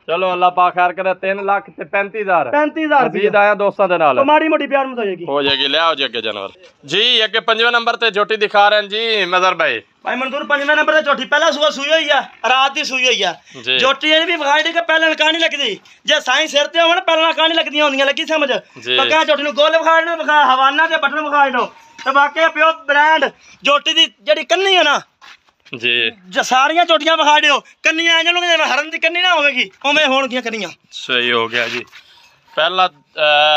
ਚਲੋ ਅੱਲਾ ਪਾ ਖੈਰ ਕਰੇ 3 ਲੱਖ ਤੇ 35000 35000 ਰੁਪਏ ਮਜ਼ੀਦ ਆਇਆ ਦੋਸਤਾਂ ਦੇ ਨਾਲ। ਮਾੜੀ ਮੋਟੀ ਪਿਆਰ ਮਤ ਹੋ ਜਾਏਗੀ ਹੋ ਜਾਏਗੀ ਲੈ ਆਓ ਜੀ ਅੱਗੇ ਜਾਨਵਰ। ਜੀ ਅੱਗੇ ਪੰਜਵੇਂ ਨੰਬਰ ਤੇ ਜੋਟੀ ਦਿਖਾ ਰਹੇ ਜੀ ਮਜ਼ਰ ਭਾਈ ਭਾਈ ਮਨਜ਼ੂਰ ਪੰਜਵੇਂ ਨੰਬਰ ਤੇ ਝੋਟੀ ਪਹਿਲਾ ਸੂਆ ਸੂਈ ਹੋਈ ਆ ਰਾਤ ਦੀ ਸੂਈ ਹੋਈ ਆ। ਝੋਟੀ ਇਹ ਵੀ ਵਿਖਾਈ ਦੀ ਕਿ ਪਹਿਲਾਂ ਨਕਾ ਨਹੀਂ ਲੱਗਦੀ। ਜੇ ਸਾਈਂ ਸਿਰ ਤੇ ਹੋਣ ਪਹਿਲਾਂ ਨਕਾ ਨਹੀਂ ਲੱਗਦੀਆਂ ਹੁੰਦੀਆਂ ਲੱਗੀ ਸਮਝ। ਪੱਕਾ ਝੋਟੀ ਨੂੰ ਗੋਲ ਵਿਖਾੜਨਾ ਵਿਖਾ ਹਵਾਨਾ ਤੇ ਬਟਨ ਵਿਖਾੜ ਦੋ ਤੇ ਵਾਕਿਆ ਪਿਓ ਬ੍ਰਾਂਡ ਝੋਟੀ ਦੀ ਜਿਹੜੀ ਕੰਨੀ ਆ ਨਾ ਜੀ ਜ ਸਾਰੀਆਂ ਝੋਟੀਆਂ ਵਿਖਾ ਦਿਓ ਕੰਨੀਆਂ ਆ ਜਾਣਗੀਆਂ ਜਿਵੇਂ ਹਰਨ ਦੀ ਕੰਨੀ ਨਾ ਹੋਵੇਗੀ ਉਵੇਂ ਹੋਣਗੀਆਂ ਕੰਨੀਆਂ। ਸਹੀ ਹੋ ਗਿਆ ਜੀ। ਪਹਿਲਾ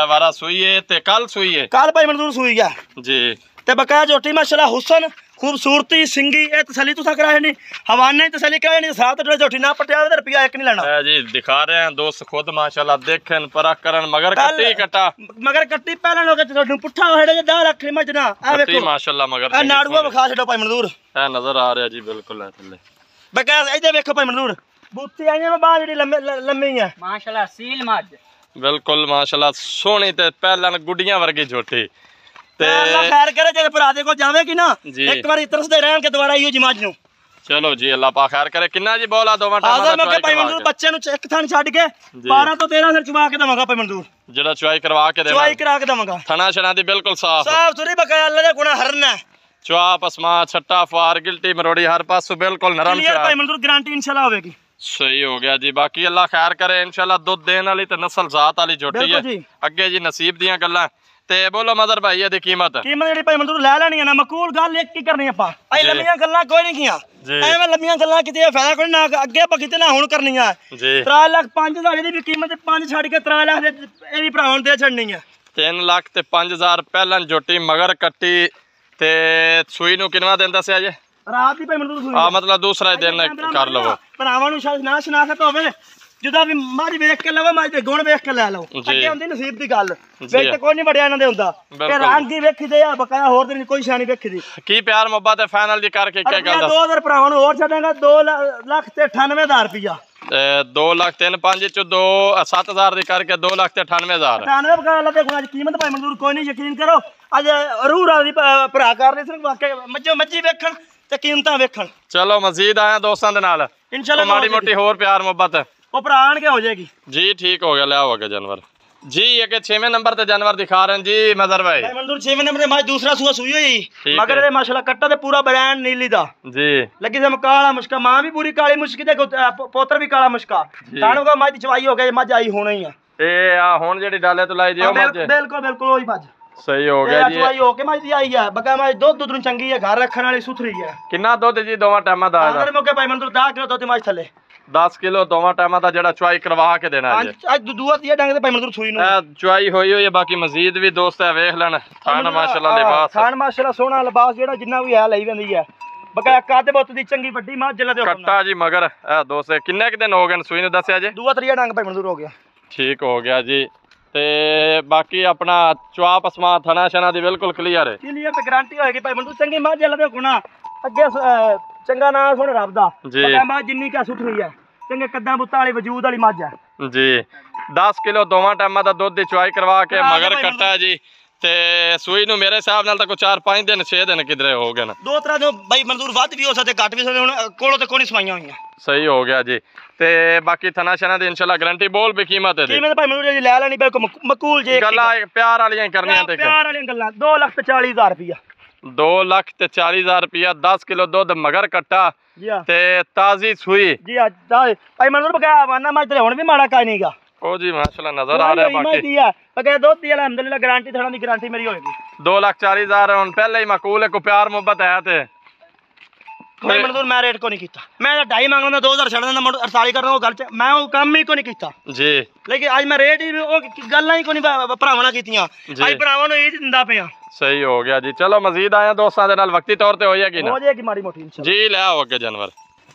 ਵਾਰਾ ਸੂਈਏ ਤੇ ਕੱਲ ਸੂਈਏ? ਕੱਲ ਭਾਈ ਮਨਜ਼ੂਰ ਸੂਈ ਆ ਜੀ। ਤੇ ਬਕਾਇਆ ਝੋਟੀ ਮਾਸ਼ਾਅੱਲਾ ਹੁਸਨ ਖੂਬਸੂਰਤੀ ਸਿੰਗੀ ਇਹ ਤਸੱਲੀ ਤੁਸੀਂ ਕਰਾਏ ਨਹੀਂ ਹਵਾਨੇ ਤਸੱਲੀ ਕਰਾਏ ਨਹੀਂ ਸਾਥ ਤੇ ਝੋਟੀ ਨਾ ਪਟਿਆ ਤੇ ਰੁਪਿਆ ਇੱਕ ਨਹੀਂ ਲੈਣਾ। ਇਹ ਜੀ ਦਿਖਾ ਰਹੇ ਹਨ ਦੋਸਤ ਖੁਦ ਮਾਸ਼ਾਅੱਲਾ ਦੇਖਣ ਪਰਖ ਕਰਨ ਮਗਰ ਕੱਟੀ ਕਟਾ। ਮਗਰ ਕੱਟੀ ਪਹਿਲਾਂ ਲੋਕ ਤੁਹਾਨੂੰ ਪੁੱਠਾ ਹੋੜੇ ਜੇ 10 ਲੱਖ ਨਾ ਆ ਕੱਟੀ ਵੇਖੋ। ਮਾਸ਼ਾਅੱਲਾ ਮਗਰ ਆ ਨਾੜੂਆ ਵਿਖਾ ਛੱਡੋ ਭਾਈ ਮਨਜ਼ੂਰ ਇਹ ਨਜ਼ਰ ਆ ਰਿਹਾ ਜੀ ਬਿਲਕੁਲ ਇਹ ਥੱਲੇ। ਬਕਾਇਆ ਇਹਦੇ ਵੇਖੋ ਭਾਈ ਮਨਜ਼ੂਰ ਬੂਤੀ ਆਈਆਂ ਮੈਂ ਬਾਹਰ ਜਿਹੜੀ ਲੰਮੇ ਆ। ਮਾਸ਼ਾਅੱਲਾ ਸੀਲ ਮੱਝ। ਬਿਲਕੁਲ ਮਾਸ਼ਾਅੱਲਾ ਸੋਹਣੀ ਤੇ ਪਹਿਲਾਂ ਗੁੱਡੀਆਂ ਵਰਗੀ ਝੋਟੀ। ਤੇ ਅੱਲਾ ਖੈਰ ਕਰੇ ਜੇ ਭਰਾ ਦੇ ਕੋਲ ਜਾਵੇਗੀ ਨਾ। ਇੱਕ ਵਾਰੀ ਤਰਸਦੇ ਰਹਿਣ ਕੇ ਦੁਬਾਰਾ ਇਹੋ ਜੀ ਮੱਝ ਨੂੰ। ਚਲੋ ਜੀ ਅੱਲਾ ਪਾ ਖੈਰ ਕਰੇ। ਕਿੰਨਾ ਜੀ ਬੋਲਾ ਦੋਵਾਂ ਟਾਈਮਾਂ ਦਾ ਮੈਂ ਭਾਈ ਮਨਜ਼ੂਰ। ਬੱਚੇ ਨੂੰ ਇੱਕ ਥਾਂ ਛੱਡ ਕੇ ਜੀ। 12 ਤੋਂ 13 ਸਿਰ ਚੁਵਾ ਕੇ ਦਵਾਂਗਾ ਭਾਈ ਮਨਜ਼ੂਰ ਜਿਹੜਾ ਚੁਆਈ ਕਰਵਾ ਕੇ ਦੇਣਾ। ਚੁਵਾਈ ਕਰਾ ਕੇ ਦਵਾਂਗਾ। ਥਣਾ ਛਣਾ ਦੀ ਬਿਲਕੁਲ ਸਾਫ਼। ਸਾਫ਼ ਸੁਰੀ ਬਕਾਇਆ ਅੱਲਾ ਦੇ ਗੁਣਾ ਹਰਨਾ ਚੁਆ ਪਸਮਾ ਛੱਟਾ ਫਾਰ ਗਿਲਟੀ ਮਰੋੜੀ ਹਰ ਪਾਸੋਂ ਬਿਲਕੁਲ ਨਰਮ ਚੁਆ ਭਾਈ ਮਨਜ਼ੂਰ ਗਾਰੰਟੀ ਇਨਸ਼ਾਅੱਲਾ ਹੋਵੇਗੀ। ਸਹੀ ਹੋ ਗਿਆ ਜੀ। ਬਾਕੀ ਅੱਲਾ ਖੈਰ ਕਰੇ ਇਨਸ਼ਾਅੱਲਾ ਦੁੱਧ ਦੇਣ ਵਾਲੀ ਤੇ ਨਸਲ ਜ਼ਾਤ ਵਾਲੀ ਬਿਲਕੁਲ ਹੈ। ਅੱਗੇ ਜੀ ਨਸੀਬ ਦੀਆਂ ਗੱਲਾਂ। ਤੇ ਬੋਲੋ ਮਦਰ ਭਾਈ ਇਹਦੀ ਕੀਮਤ। ਕੀਮਤ ਜਿਹੜੀ ਭਾਈ ਮਨਜ਼ੂਰ ਲੈ ਲੈਣੀ ਹੈ ਨਾ ਮਕੂਲ ਗੱਲ ਇੱਕ ਹੀ ਕਰਨੀ ਆਪਾਂ। ਐ ਜੀ। ਲੰਮੀਆਂ ਗੱਲਾਂ ਕੋਈ ਨਹੀਂ ਕੀਆਂ। ਜੀ। ਐਵੇਂ ਲੰਮੀਆਂ ਗੱਲਾਂ ਕਿਤੇ ਫਾਇਦਾ ਕੋਈ ਨਾ ਅੱਗੇ ਆਪਾਂ ਕਿਤੇ ਨਾ ਹੁਣ ਕਰਨੀਆਂ। ਜੀ। 3 ਲੱਖ 5 ਦਾ ਵੀ ਕੀਮਤ 5 ਛੱਡ ਕੇ 3 ਲੱਖ ਦੇ ਇਹ ਵੀ ਭਰਾਵਾਂ ਨੂੰ ਦੇ ਛੱਡਣੀ ਹੈ 3 ਲੱਖ ਤੇ 5000 ਪਹਿਲਾਂ ਝੋਟੀ ਮਗਰ ਕੱਟੀ ਤੇ ਸੂਈ ਨੂੰ ਕਿੰਨਾ ਦਿੰਦਾ ਸੀ ਅਜੇ ਰਾਤ ਦੀ ਭਾਈ ਮਨਜ਼ੂਰ ਸੁਣੀ ਆ ਮਤਲਬ ਦੂਸਰਾ ਦਿਨ ਕਰ ਲਵੋ। ਭਰਾਵਾਂ ਨੂੰ ਸ਼ਾਇਦ ਨਾ ਸ਼ਨਾਖਤ ਹੋਵੇ। ਜਦੋਂ ਵੀ ਮੱਝ ਵੇਖ ਕੇ ਲਵੋ ਮੱਝ ਦੇ ਗੁਣ ਵੇਖ ਕੇ ਲੈ ਲਓ। ਅੱਗੇ ਹੁੰਦੀ ਨਸੀਬ ਦੀ ਗੱਲ। ਵੇਖ ਤੇ ਕੋਈ ਨਹੀਂ ਵੜਿਆ ਇਹਨਾਂ ਦੇ ਹੁੰਦਾ। ਤੇ। ਰੰਗ ਹੀ ਵੇਖੀਦੇ ਆ ਬਕਾਇਆ ਹੋਰ ਤੇ ਕੋਈ ਸ਼ਾਨੀ ਵੇਖੀਦੀ। ਕੀ ਪਿਆਰ ਮੁਹੱਬਤ ਹੈ ਫਾਈਨਲ ਦੀ ਕਰਕੇ ਕੀ ਗੱਲ ਦੱਸ। 2000 ਭਰਾਵਾਂ ਨੂੰ ਹੋਰ ਛੱਡਾਂਗਾ 2 ਲੱਖ ਤੇ 98000 ਰੁਪਇਆ 2 ਲੱਖ 3 5 ਚ 2 7000 ਦੀ ਕਰਕੇ 2 ਲੱਖ ਤੇ 98000 98 ਬਕਾਇਆ ਲੱਗੇ ਗੁਣਾ ਦੀ ਕੀਮਤ ਭਾਈ ਮਨਜ਼ੂਰ ਕੋਈ ਨਹੀਂ ਯਕੀਨ ਕਰੋ। ਅੱਜ ਦੀ ਭ- ਭਰਾ ਕਰ ਰਹੇ ਸੀ ਵਾਕਿਆ ਮੱਝੋ ਮੱਝੀ ਵੇਖਣ ਤੇ ਕੀਮਤਾਂ ਵੇਖਣ। ਚਲੋ ਮਜ਼ੀਦ ਆਇਆ ਦੋਸਤਾਂ ਦੇ ਨਾਲ। ਇਨਸ਼ਾਅੱਲਾ ਮਾੜੀ ਮੋਟੀ ਹੋਰ ਪਿਆਰ ਮੁਹੱਬਤ। ਉਹ ਭਰਾ ਆਣ ਕੇ ਹੋ ਜਾਏਗੀ। ਜੀ ਠੀਕ ਹੋ ਗਿਆ ਲਿਆਓ ਅੱਗੇ ਜਾਨਵਰ। ਜੀ ਅੱਗੇ 6ਵੇਂ ਨੰਬਰ ਤੇ ਜਾਨਵਰ ਦਿਖਾ ਰਹੇ ਜੀ ਮਜ਼ਰ ਭਾਈ। ਮਨਜ਼ੂਰ 6ਵੇਂ ਨੰਬਰ ਤੇ ਦੂਸਰਾ ਸੂਆ ਸੂਈ ਹੋਈ। ਮਗਰ। ਇਹਦੇ ਮਾਸ਼ਾਅੱਲਾ ਕੱਟਾ ਤੇ ਪੂਰਾ ਬ੍ਰਾਂਡ ਨੀਲੀ ਦਾ। ਜੀ। ਲੱਗੀ ਤੇ ਕਾਲਾ ਮੁਸ਼ਕਾ ਮਾਂ ਵੀ ਪੂਰੀ ਕਾਲੀ ਮੁਸ਼ਕੀ ਤੇ ਪੋਤਰ ਵੀ ਕਾਲਾ ਮੁਸ਼ਕਾ। ਜੀ। ਜਾਣੂਗਾ ਮੱਝ ਦੀ ਚਵਾਈ ਹੋ ਗਈ ਮੱਝ ਆਈ ਹੋਣਾ ਹੀ ਆ। ਇਹ ਆ ਹੁਣ ਜਿਹੜੀ ਡਾਲੇ ਤੋਂ ਲਾਈ ਜੀ ਉਹ ਮੱਝ ਬਿਲ- ਬਿਲਕੁਲ ਬਿਲਕੁਲ ਉਹੀ ਮੱਝ। ਸਹੀ ਹੋ ਇਹ ਗਿਆ ਜੀ। ਚਵਾਈ ਹੋ ਕੇ ਮੱਝ ਦੀ ਆਈ ਆ। ਬਗਾ ਮੱਝ ਦੁੱਧ ਦੁੱਧ ਨੂੰ ਚੰਗੀ ਆ ਘਰ ਰੱਖਣ ਵਾਲੀ ਸੁਥਰੀ ਆ। ਕਿੰਨਾ ਦੁੱਧ ਜੀ ਦੋਵਾਂ ਟਾਈਮਾਂ ਦਾ ਅਗਰ ਮੌਕੇ ਭਾਈ ਮਨਜ਼ੂਰ 10 ਕਿਲੋ ਦੁੱਧ ਮੱਝ ਥੱਲੇ। 10 ਕਿਲੋ ਦੋਵਾਂ ਟਾਈਮਾਂ ਦਾ ਜਿਹੜਾ ਚੁਆਈ ਕਰਵਾ ਕੇ ਦੇਣਾ ਜੀ। ਅੱਜ ਅੱਜ ਦੂਆ ਤੀਆ ਡੰਗ ਤੇ ਭਾਈ ਮਨਜ਼ੂਰ ਸੂਈ ਨੂੰ। ਇਹ ਚੁਆਈ ਹੋਈ ਹੋਈ ਹੈ ਬਾਕੀ ਮਜ਼ੀਦ ਵੀ ਦੋਸਤ ਹੈ ਵੇਖ ਲੈਣ। ਥਾਨ ਮਾਸ਼ਾਅੱਲਾ ਲਿਬਾਸ। ਖਾਨ ਮਾਸ਼ਾਅੱਲਾ ਸੋਹਣਾ ਲਿਬਾਸ ਜਿਹੜਾ ਜਿੰਨਾ ਵੀ ਹੈ ਲਈ ਜਾਂਦੀ ਹੈ। ਬਗਾ ਕੱਦ ਬੁੱਤ ਦੀ ਚੰਗੀ ਵੱਡੀ ਮੱਝ ਜਲਾ ਦੇ ਕੱਟਾ ਜੀ ਮਗਰ ਇਹ ਦੋਸਤ ਕਿੰਨੇ ਕੁ ਦਿਨ ਹੋ ਗਏ ਨੇ ਸੂਈ ਨੂੰ ਦੱਸਿਆ ਜੀ? ਦੂਆ ਤੀਆ ਡੰਗ ਭਾਈ ਮਨਜ਼ੂਰ ਹੋ ਗਿਆ। ਠੀਕ ਹੋ ਗਿਆ ਜੀ। ਤੇ ਬਾਕੀ ਆਪਣਾ ਚੁਆ ਪਸਮਾ ਥਣਾ ਸ਼ਨਾ ਦੀ ਬਿਲਕੁਲ ਕਲੀਅਰ ਹੈ। ਕਲੀਅਰ ਤੇ ਗਾਰੰਟੀ ਹੋਏਗੀ ਭਾਈ ਮਨਜ਼ੂਰ ਚੰਗੀ ਮੱਝ ਜਲਾ ਦੇ ਗੁਣਾ ਅੱਗੇ ਚੰਗਾ ਨਾਂ ਸੁਣ ਰੱਬ ਦਾ। ਜੀ। ਬਗਾ ਮੱਝ ਜਿੰਨੀ ਕਾ ਸੁਥਰੀ ਹੈ ਚੰਗੇ ਕੱਦਾਂ ਬੁੱਤਾਂ ਵਾਲੀ ਵਜੂਦ ਵਾਲੀ ਮੱਝ ਹੈ ਜੀ। 10 ਕਿਲੋ ਦੋਵਾਂ ਟਾਈਮਾਂ ਦਾ ਦੁੱਧ ਦੀ ਚੁਆਈ ਕਰਵਾ ਕੇ ਕਰਾ ਮਗਰ ਭਾਈ ਕੱਟਾ ਜੀ। ਤੇ ਸੂਈ ਨੂੰ ਮੇਰੇ ਹਿਸਾਬ ਨਾਲ ਤਾਂ ਕੋਈ 4-5 ਦਿਨ 6 ਦਿਨ ਕਿਧਰੇ ਹੋ ਗਏ ਨੇ। ਦੋ ਤਰ੍ਹਾਂ ਦੇ ਭਾਈ ਮਨਜ਼ੂਰ ਵੱਧ ਵੀ ਹੋ ਸਕਦੇ ਘੱਟ ਵੀ ਹੋ ਸਕਦੇ ਹੁਣ ਕੋਲੋਂ ਤੇ ਨਹੀਂ ਸਵਾਈਆਂ ਹੋਈਆਂ। ਸਹੀ ਹੋ ਗਿਆ ਜੀ। ਤੇ ਬਾਕੀ ਥਣਾ ਸ਼ਨਾ ਦੀ ਇਨਸ਼ਾਅੱਲਾ ਗਾਰੰਟੀ ਬੋਲ ਵੀ ਕੀਮਤ ਹੈ ਜੀ ਕਿਵੇਂ ਤਾਂ ਭਾਈ ਮਨਜ਼ੂਰ ਜੀ ਲੈ ਲੈਣੀ ਬਿਲਕੁਲ ਮਕ- ਮਕੂਲ ਜੇ ਗੱਲਾਂ ਪਿਆਰ ਵਾਲੀਆਂ ਹੀ ਕਰਨੀਆਂ ਤੇ ਪਿਆਰ ਵਾਲੀਆਂ ਗੱਲਾਂ 2 ਲੱਖ ਤੇ 40000 ਰੁਪਇਆ 2 ਲੱਖ ਤੇ 40000 ਰੁਪਇਆ 10 ਕਿਲੋ ਦੁੱਧ ਮਗਰ ਕੱਟਾ ਤੇ ਤਾਜ਼ੀ ਸੂਈ। ਜੀ ਆ ਜਾ ਭਾਈ ਮਨਜ਼ੂਰ ਬਗਾ ਵਾਨਾ ਮੱਝ ਤੇ ਹੁਣ ਵੀ ਮਾੜਾ ਕਾਇ ਨਹੀਂਗਾ ਉਹ ਜੀ ਮਾਸ਼ਾਅੱਲਾ ਨਜ਼ਰ ਆ ਰਿਹਾ ਬਾਕੀ। ਦੀ ਆ ਬਗਾ ਦੁੱਧ ਦੀ ਅਲਹਮਦੁਲਿਲਾ ਗਾਰੰਟੀ ਥਣਾ ਦੀ ਗਾਰੰਟੀ ਮੇਰੀ ਹੋਏਗੀ। 2 ਲੱਖ 40000 ਹੁਣ ਪਹਿਲੇ ਹੀ ਮਕੂਲ ਹੈ ਕੋ ਪਿਆਰ ਮੁਹੱਬਤ ਹੈ ਤੇ ਭਾਈ ਮਨਜ਼ੂਰ ਮੈਂ ਰੇਟ ਕੋ ਨਹੀਂ ਕੀਤਾ? ਮੈਂ ਤਾਂ ਢਾਈ ਮੰਗ ਲੈਂਦਾ 2000 ਛੱਡ ਦਿੰਦਾ ਮੁੜ 48 ਕਰਨਾ ਉਹ ਗੱਲ ਚ। ਮੈਂ ਉਹ ਕੰਮ ਹੀ ਕੋ ਨਹੀਂ ਕੀਤਾ? ਜੀ। ਲੇਕਿਨ ਅੱਜ ਮੈਂ ਰੇਟ ਹੀ ਉਹ ਕ- ਗੱਲਾਂ ਹੀ ਕੋ ਨਹੀਂ ਭਰਾ- ਭਰਾਵਾਂ ਨਾਲ ਕੀਤੀਆਂ। ਅੱਜ ਭਰਾਵਾਂ ਨੂੰ ਇਹ ਦਿੰਦਾ ਪਿਆ। ਸਹੀ ਹੋ ਗਿਆ ਜੀ। ਚਲੋ ਮਜ਼ੀਦ ਆਇਆ ਦੋਸਤਾਂ ਦੇ ਨਾਲ ਵਕਤੀ ਤੌਰ ਤੇ ਹੋ ਜਾਏਗੀ ਨਾ। ਹੋ ਜਾਏਗੀ ਮਾੜੀ ਮੋਟੀ ਇਨਸ਼ਾਅੱਲਾ। ਜੀ ਲੈ ਆਓ ਅੱਗੇ ਜਾਨਵਰ।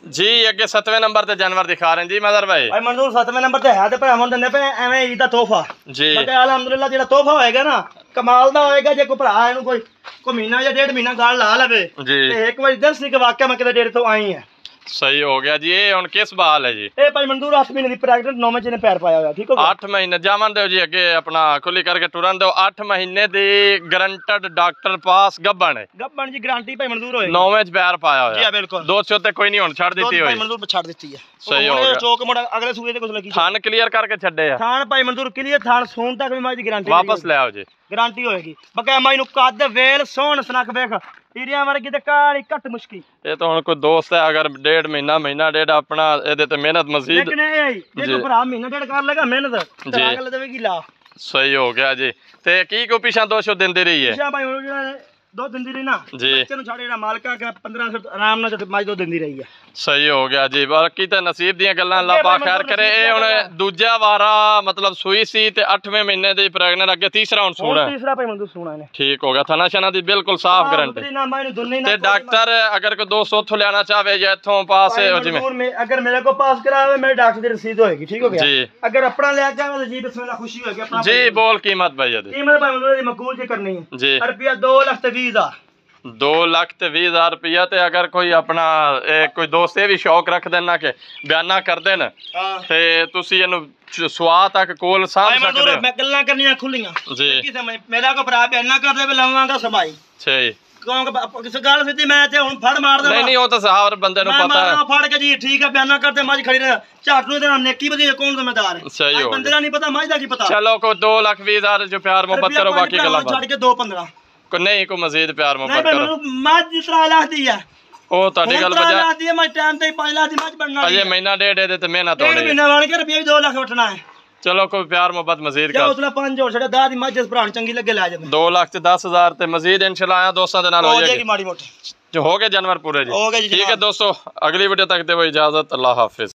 ਜੀ ਅੱਗੇ 7ਵੇਂ ਨੰਬਰ ਤੇ ਜਾਨਵਰ ਦਿਖਾ ਰਹੇ ਜੀ ਮਦਰ ਭਾਈ। ਭਾਈ ਮਨਜ਼ੂਰ 7ਵੇਂ ਨੰਬਰ ਤੇ ਹੈ ਤੇ ਭਰਾਵਾਂ ਨੂੰ ਦਿੰਦੇ ਪਏ ਐਵੇਂ ਈਦ ਦਾ ਤੋਹਫਾ। ਜੀ। ਕਿਹਾ ਅਲਹਮਦੁਲਿਲਾ ਜਿਹੜਾ ਤੋਹਫਾ ਹੋਏਗਾ ਨਾ ਕਮਾਲ ਦਾ ਹੋਏਗਾ ਜੇ ਕੋਈ ਭਰਾ ਇਹਨੂੰ ਕੋਈ ਕੋਈ ਮਹੀਨਾ ਜਾਂ ਡੇਢ ਮਹੀਨਾ ਗੱਲ ਲਾ ਲਵੇ। ਜੀ। ਤੇ ਇੱਕ ਵਾਰੀ ਦੱਸ ਨਹੀਂ ਕਿ ਵਾਕਿਆ ਮੈਂ ਕਿਤੇ ਡੇਢ ਤੋਂ ਆਈ ਹੈ ਸਹੀ ਹੋ ਗਿਆ ਜੀ ਇਹ ਹੁਣ ਕਿਸ ਬਹਾਲ ਹੈ ਜੀ? ਇਹ ਭਾਈ ਮਨਜ਼ੂਰ 8 ਮਹੀਨੇ ਦੀ ਪ੍ਰੈਗਨੈਂਟ 9 ਮਹੀਨੇ ਪੈਰ ਪਾਇਆ ਹੋਇਆ ਠੀਕ ਹੋ ਗਿਆ? 8 ਮਹੀਨੇ ਜਾਵਨ ਦਿਓ ਜੀ ਅੱਗੇ ਆਪਣਾ ਖੁੱਲੀ ਕਰਕੇ ਟੁਰਨ ਦਿਓ। 8 ਮਹੀਨੇ ਦੀ ਗਰੰਟਡ ਡਾਕਟਰ ਪਾਸ ਗੱਬਣ ਹੈ। ਗੱਬਣ ਦੀ ਗਾਰੰਟੀ ਭਾਈ ਮਨਜ਼ੂਰ ਹੋਏਗੀ। ਨੌਵੇਂ ਚ ਪੈਰ ਪਾਇਆ ਜੀ ਹੋਇਆ ਹਾਂ, ਬਿਲਕੁਲ। ਦੋ ਸੌ ਤੇ ਕੋਈ ਨਹੀਂ ਹੁਣ ਛੱਡ ਦਿੱਤੀ ਭਾਈ ਹੋਈ ਮਨਜ਼ੂਰ ਛੱਡ ਦਿੱਤੀ ਹੈ। ਸਹੀ ਹੋ ਗਿਆ। ਚੌਕ ਮੋੜਾ ਅਗਲੇ ਸੂਏ ਤੇ ਕੁਝ ਲੱਗੀ ਥਣ ਕਲੀਅਰ ਕਰਕੇ ਛੱਡੇ ਆ। ਥਾਣ ਭਾਈ ਮਨਜ਼ੂਰ ਕਲੀਅਰ ਥਾਣ ਸੂਣ ਤੱਕ ਵੀ ਮਾਈ ਦੀ ਗਾਰੰਟੀ ਵਾਪਸ ਲੈ ਆਓ ਜੀ। ਗਾਰੰਟੀ ਹੋਏਗੀ। ਬਕਾ ਮਾਈ ਨੂੰ ਕੱਦ ਵੇਲ ਸੋਹਣ ਸਨਖ ਵੇਖ। ਹੀਰਿਆਂ ਵਰਗੀ ਤੇ ਕਾਲੀ ਘੱਟ ਮੁਸ਼ਕੀ ਇਹ ਤਾਂ ਹੁਣ ਕੋਈ ਦੋਸਤ ਹੈ ਅਗਰ ਡੇਢ ਮਹੀਨਾ ਮਹੀਨਾ ਡੇਢ ਆਪਣਾ ਇਹਦੇ ਤੇ ਮਿਹਨਤ ਮਜ਼ੀਦ। ਲੇਕਿਨ ਇਹ ਹੈ ਜੇ ਭਰਾ ਮਹੀਨਾ ਡੇਢ ਕਰ ਲੇਗਾ ਮਿਹਨਤ। ਤੇ ਅਗਲੇ ਦੇਵੇਗੀ ਲਾ। ਸਹੀ ਹੋ ਗਿਆ ਜੀ। ਤੇ ਕੀ ਕੋ ਪਿਛਾਂ 200 ਦਿੰਦੀ ਰਹੀ ਹੈ? ਸ਼ਾ ਭਾਈ ਹੁਣ ਜਿਹੜਾ ਦੁੱਧ ਦਿੰਦੀ ਰਹੀ ਨਾ ਜੀ। ਬੱਚੇ ਨੂੰ ਛੱਡ ਜਿਹੜਾ ਮਾਲਕਾ ਕਾ 1500 ਆਰਾਮ ਨਾਲ ਤੇ ਮੱਝ ਦੁੱਧ ਦਿੰਦੀ ਰਹੀ ਆ। ਸਹੀ ਹੋ ਗਿਆ ਜੀ ਬਾਕੀ ਤਾਂ ਨਸੀਬ ਦੀਆਂ ਗੱਲਾਂ ਅੱਲਾ ਪਾਕ ਖੈਰ ਕਰੇ। ਇਹ ਹੁਣ ਦੂਜਾ ਵਾਰਾ ਮਤਲਬ ਸੂਈ ਸੀ ਤੇ 8ਵੇਂ ਮਹੀਨੇ ਦੀ ਪ੍ਰੈਗਨੈਂਟ ਅੱਗੇ ਤੀਸਰਾ ਹੁਣ ਸੂਣਾ ਤੀਸਰਾ ਭਾਈ ਮੰਦੂ ਸੋਣਾ ਨੇ ਠੀਕ ਹੋ ਗਿਆ ਥਣਾ ਛਣਾ ਦੀ ਬਿਲਕੁਲ ਸਾਫ਼ ਗਰੰਟੀ ਨਾ ਮੈਂ ਇਹਨੂੰ ਨਾ ਤੇ ਡਾਕਟਰ ਅਗਰ ਕੋ ਦੋਸਤ ਉੱਥੋਂ ਲੈਣਾ ਚਾਹਵੇ ਜਾਂ ਇੱਥੋਂ ਪਾਸ ਹੋ ਜਿਵੇਂ। ਮਜ਼ਦੂਰ ਮੇ ਅਗਰ ਮੇਰੇ ਕੋ ਪਾਸ ਕਰਾਵੇ ਮੇਰੇ ਡਾਕਟਰ ਦੀ ਰਸੀਦ ਹੋਏਗੀ ਠੀਕ ਹੋ ਗਿਆ? ਜੀ। ਅਗਰ ਆਪਣਾ ਲੈ ਜਾਵਾਂ ਤਾਂ ਜੀ ਬਿਸਮਿਲ੍ਲਾ ਖੁਸ਼ੀ ਹੋਏਗੀ ਆਪਣਾ ਜੀ ਬੋਲ ਕੀਮਤ ਭਾਈ ਇਹਦੀ ਕੀਮਤ ਭਾਈ ਮੰਦੂ ਦੀ ਮਕਬੂਲ ਜੀ ਕਰਨੀ ਹੈ। ਜੀ। ਰੁਪਿਆ 2 ਲੱਖ 2,20,000 ਲੱਖ ਤੇ 20000 ਰੁਪਇਆ ਤੇ ਅਗਰ ਕੋਈ ਆਪਣਾ ਇਹ ਕੋਈ ਦੋਸਤ ਇਹ ਵੀ ਸ਼ੌਕ ਰੱਖਦੇ ਨਾ ਕਿ ਬਿਆਨਾ ਕਰਦੇ ਨੇ ਹਾਂ। ਤੇ ਤੁਸੀਂ ਇਹਨੂੰ ਸਵਾ ਤੱਕ ਕੋਲ ਸਾਂਭ ਸਕਦੇ ਮੈਂ ਗੱਲਾਂ ਕਰਨੀਆਂ ਖੁੱਲੀਆਂ ਜੀ। ਕਿਸੇ ਮੇਰਾ ਕੋ ਭਰਾ ਬਿਆਨਾ ਕਰਦੇ ਵੇ ਲਵਾਂਗਾ ਸਮਾਈ। ਸਹੀ ਕਿਉਂਕਿ ਕਿਸੇ ਗੱਲ ਸਿੱਧੀ ਮੈਂ ਤੇ ਹੁਣ ਫੜ ਮਾਰ ਨਹੀਂ ਨਹੀਂ ਉਹ ਤਾਂ ਸਾਹਰ ਬੰਦੇ ਨੂੰ ਪਤਾ ਮੈਂ ਫੜ ਕੇ ਜੀ ਠੀਕ ਹੈ ਬਿਆਨਾ ਕਰਦੇ ਮੱਝ ਖੜੀ ਰਹਿ। ਝਾਟ ਨੂੰ ਇਹਦਾ ਨੇਕੀ ਵਧੀ ਕੌਣ ਜ਼ਿੰਮੇਦਾਰ ਹੈ? ਸਹੀ ਹੋ ਬੰਦੇ ਦਾ ਨਹੀਂ ਪਤਾ ਮੱਝ ਦਾ ਕੀ ਪਤਾ। ਚਲੋ ਕੋ 2 ਲੱਖ 20000 ਜੋ ਪਿਆਰ ਮੁਹੱਬਤ ਕਰੋ ਬਾਕੀ ਗੱਲਾਂ ਛੱਡ ਕੇ 2 ਕੋਈ ਨਹੀਂ ਕੋਈ ਮਜ਼ੀਦ ਪਿਆਰ ਨਹੀਂ ਮੁਹੱਬਤ ਭਾਈ ਕਰੋ। ਮੈਨੂੰ ਮੱਝ ਜਿਸ ਤਰ੍ਹਾਂ ਲਾਹਦੀ ਹੈ ਉਹ ਤੁਹਾਡੀ ਗੱਲ ਹੁਣ ਵਜਾ ਲਾਹਦੀ ਹੈ ਮੈਂ ਟਾਈਮ ਤੇ 5 ਲੱਖ ਦੀ ਮੱਝ ਬਣਨ ਵਾਲੀ ਅਜੇ ਹੈ। ਮਹੀਨਾ ਡੇਢ ਇਹਦੇ ਤੇ ਮਿਹਨਤ ਡੇਢ ਹੋਣੀ ਹੈ। ਮਹੀਨਾ ਬਣ ਕੇ ਰੁਪਏ ਵੀ 2 ਲੱਖ ਵਟਣਾ ਹੈ। ਚਲੋ ਕੋਈ ਪਿਆਰ ਮੁਹੱਬਤ ਮਜ਼ੀਦ ਜੇ ਕਰ। ਉਸਲਾ 5 ਹੋਰ ਛੜਾ 10 ਦੀ ਮੱਝ ਜਿਸ ਭਰਾ ਨੂੰ ਚੰਗੀ ਲੱਗੇ ਲੈ ਜਾਂਦੇ 2 ਲੱਖ ਤੇ 10 ਹਜ਼ਾਰ ਤੇ ਮਜ਼ੀਦ ਇਨਸ਼ਾਅੱਲਾ ਆਇਆ ਦੋਸਤਾਂ ਦੇ ਨਾਲ ਹੋ ਹੋ ਜਾਏਗੀ। ਜਾਏਗੀ ਮਾੜੀ ਮੋਟੀ। ਜੋ ਹੋ ਗਏ ਜਾਨਵਰ ਪੂਰੇ ਜੀ। ਹੋ ਗਏ ਜੀ ਠੀਕ ਹੈ ਜਨਾਬ। ਦੋਸਤੋ ਅਗਲੀ ਵੀਡੀਓ ਤੱਕ ਦੇ ਇਜਾਜ਼ਤ ਅੱਲਾਹ ਹਾਫਿਜ਼।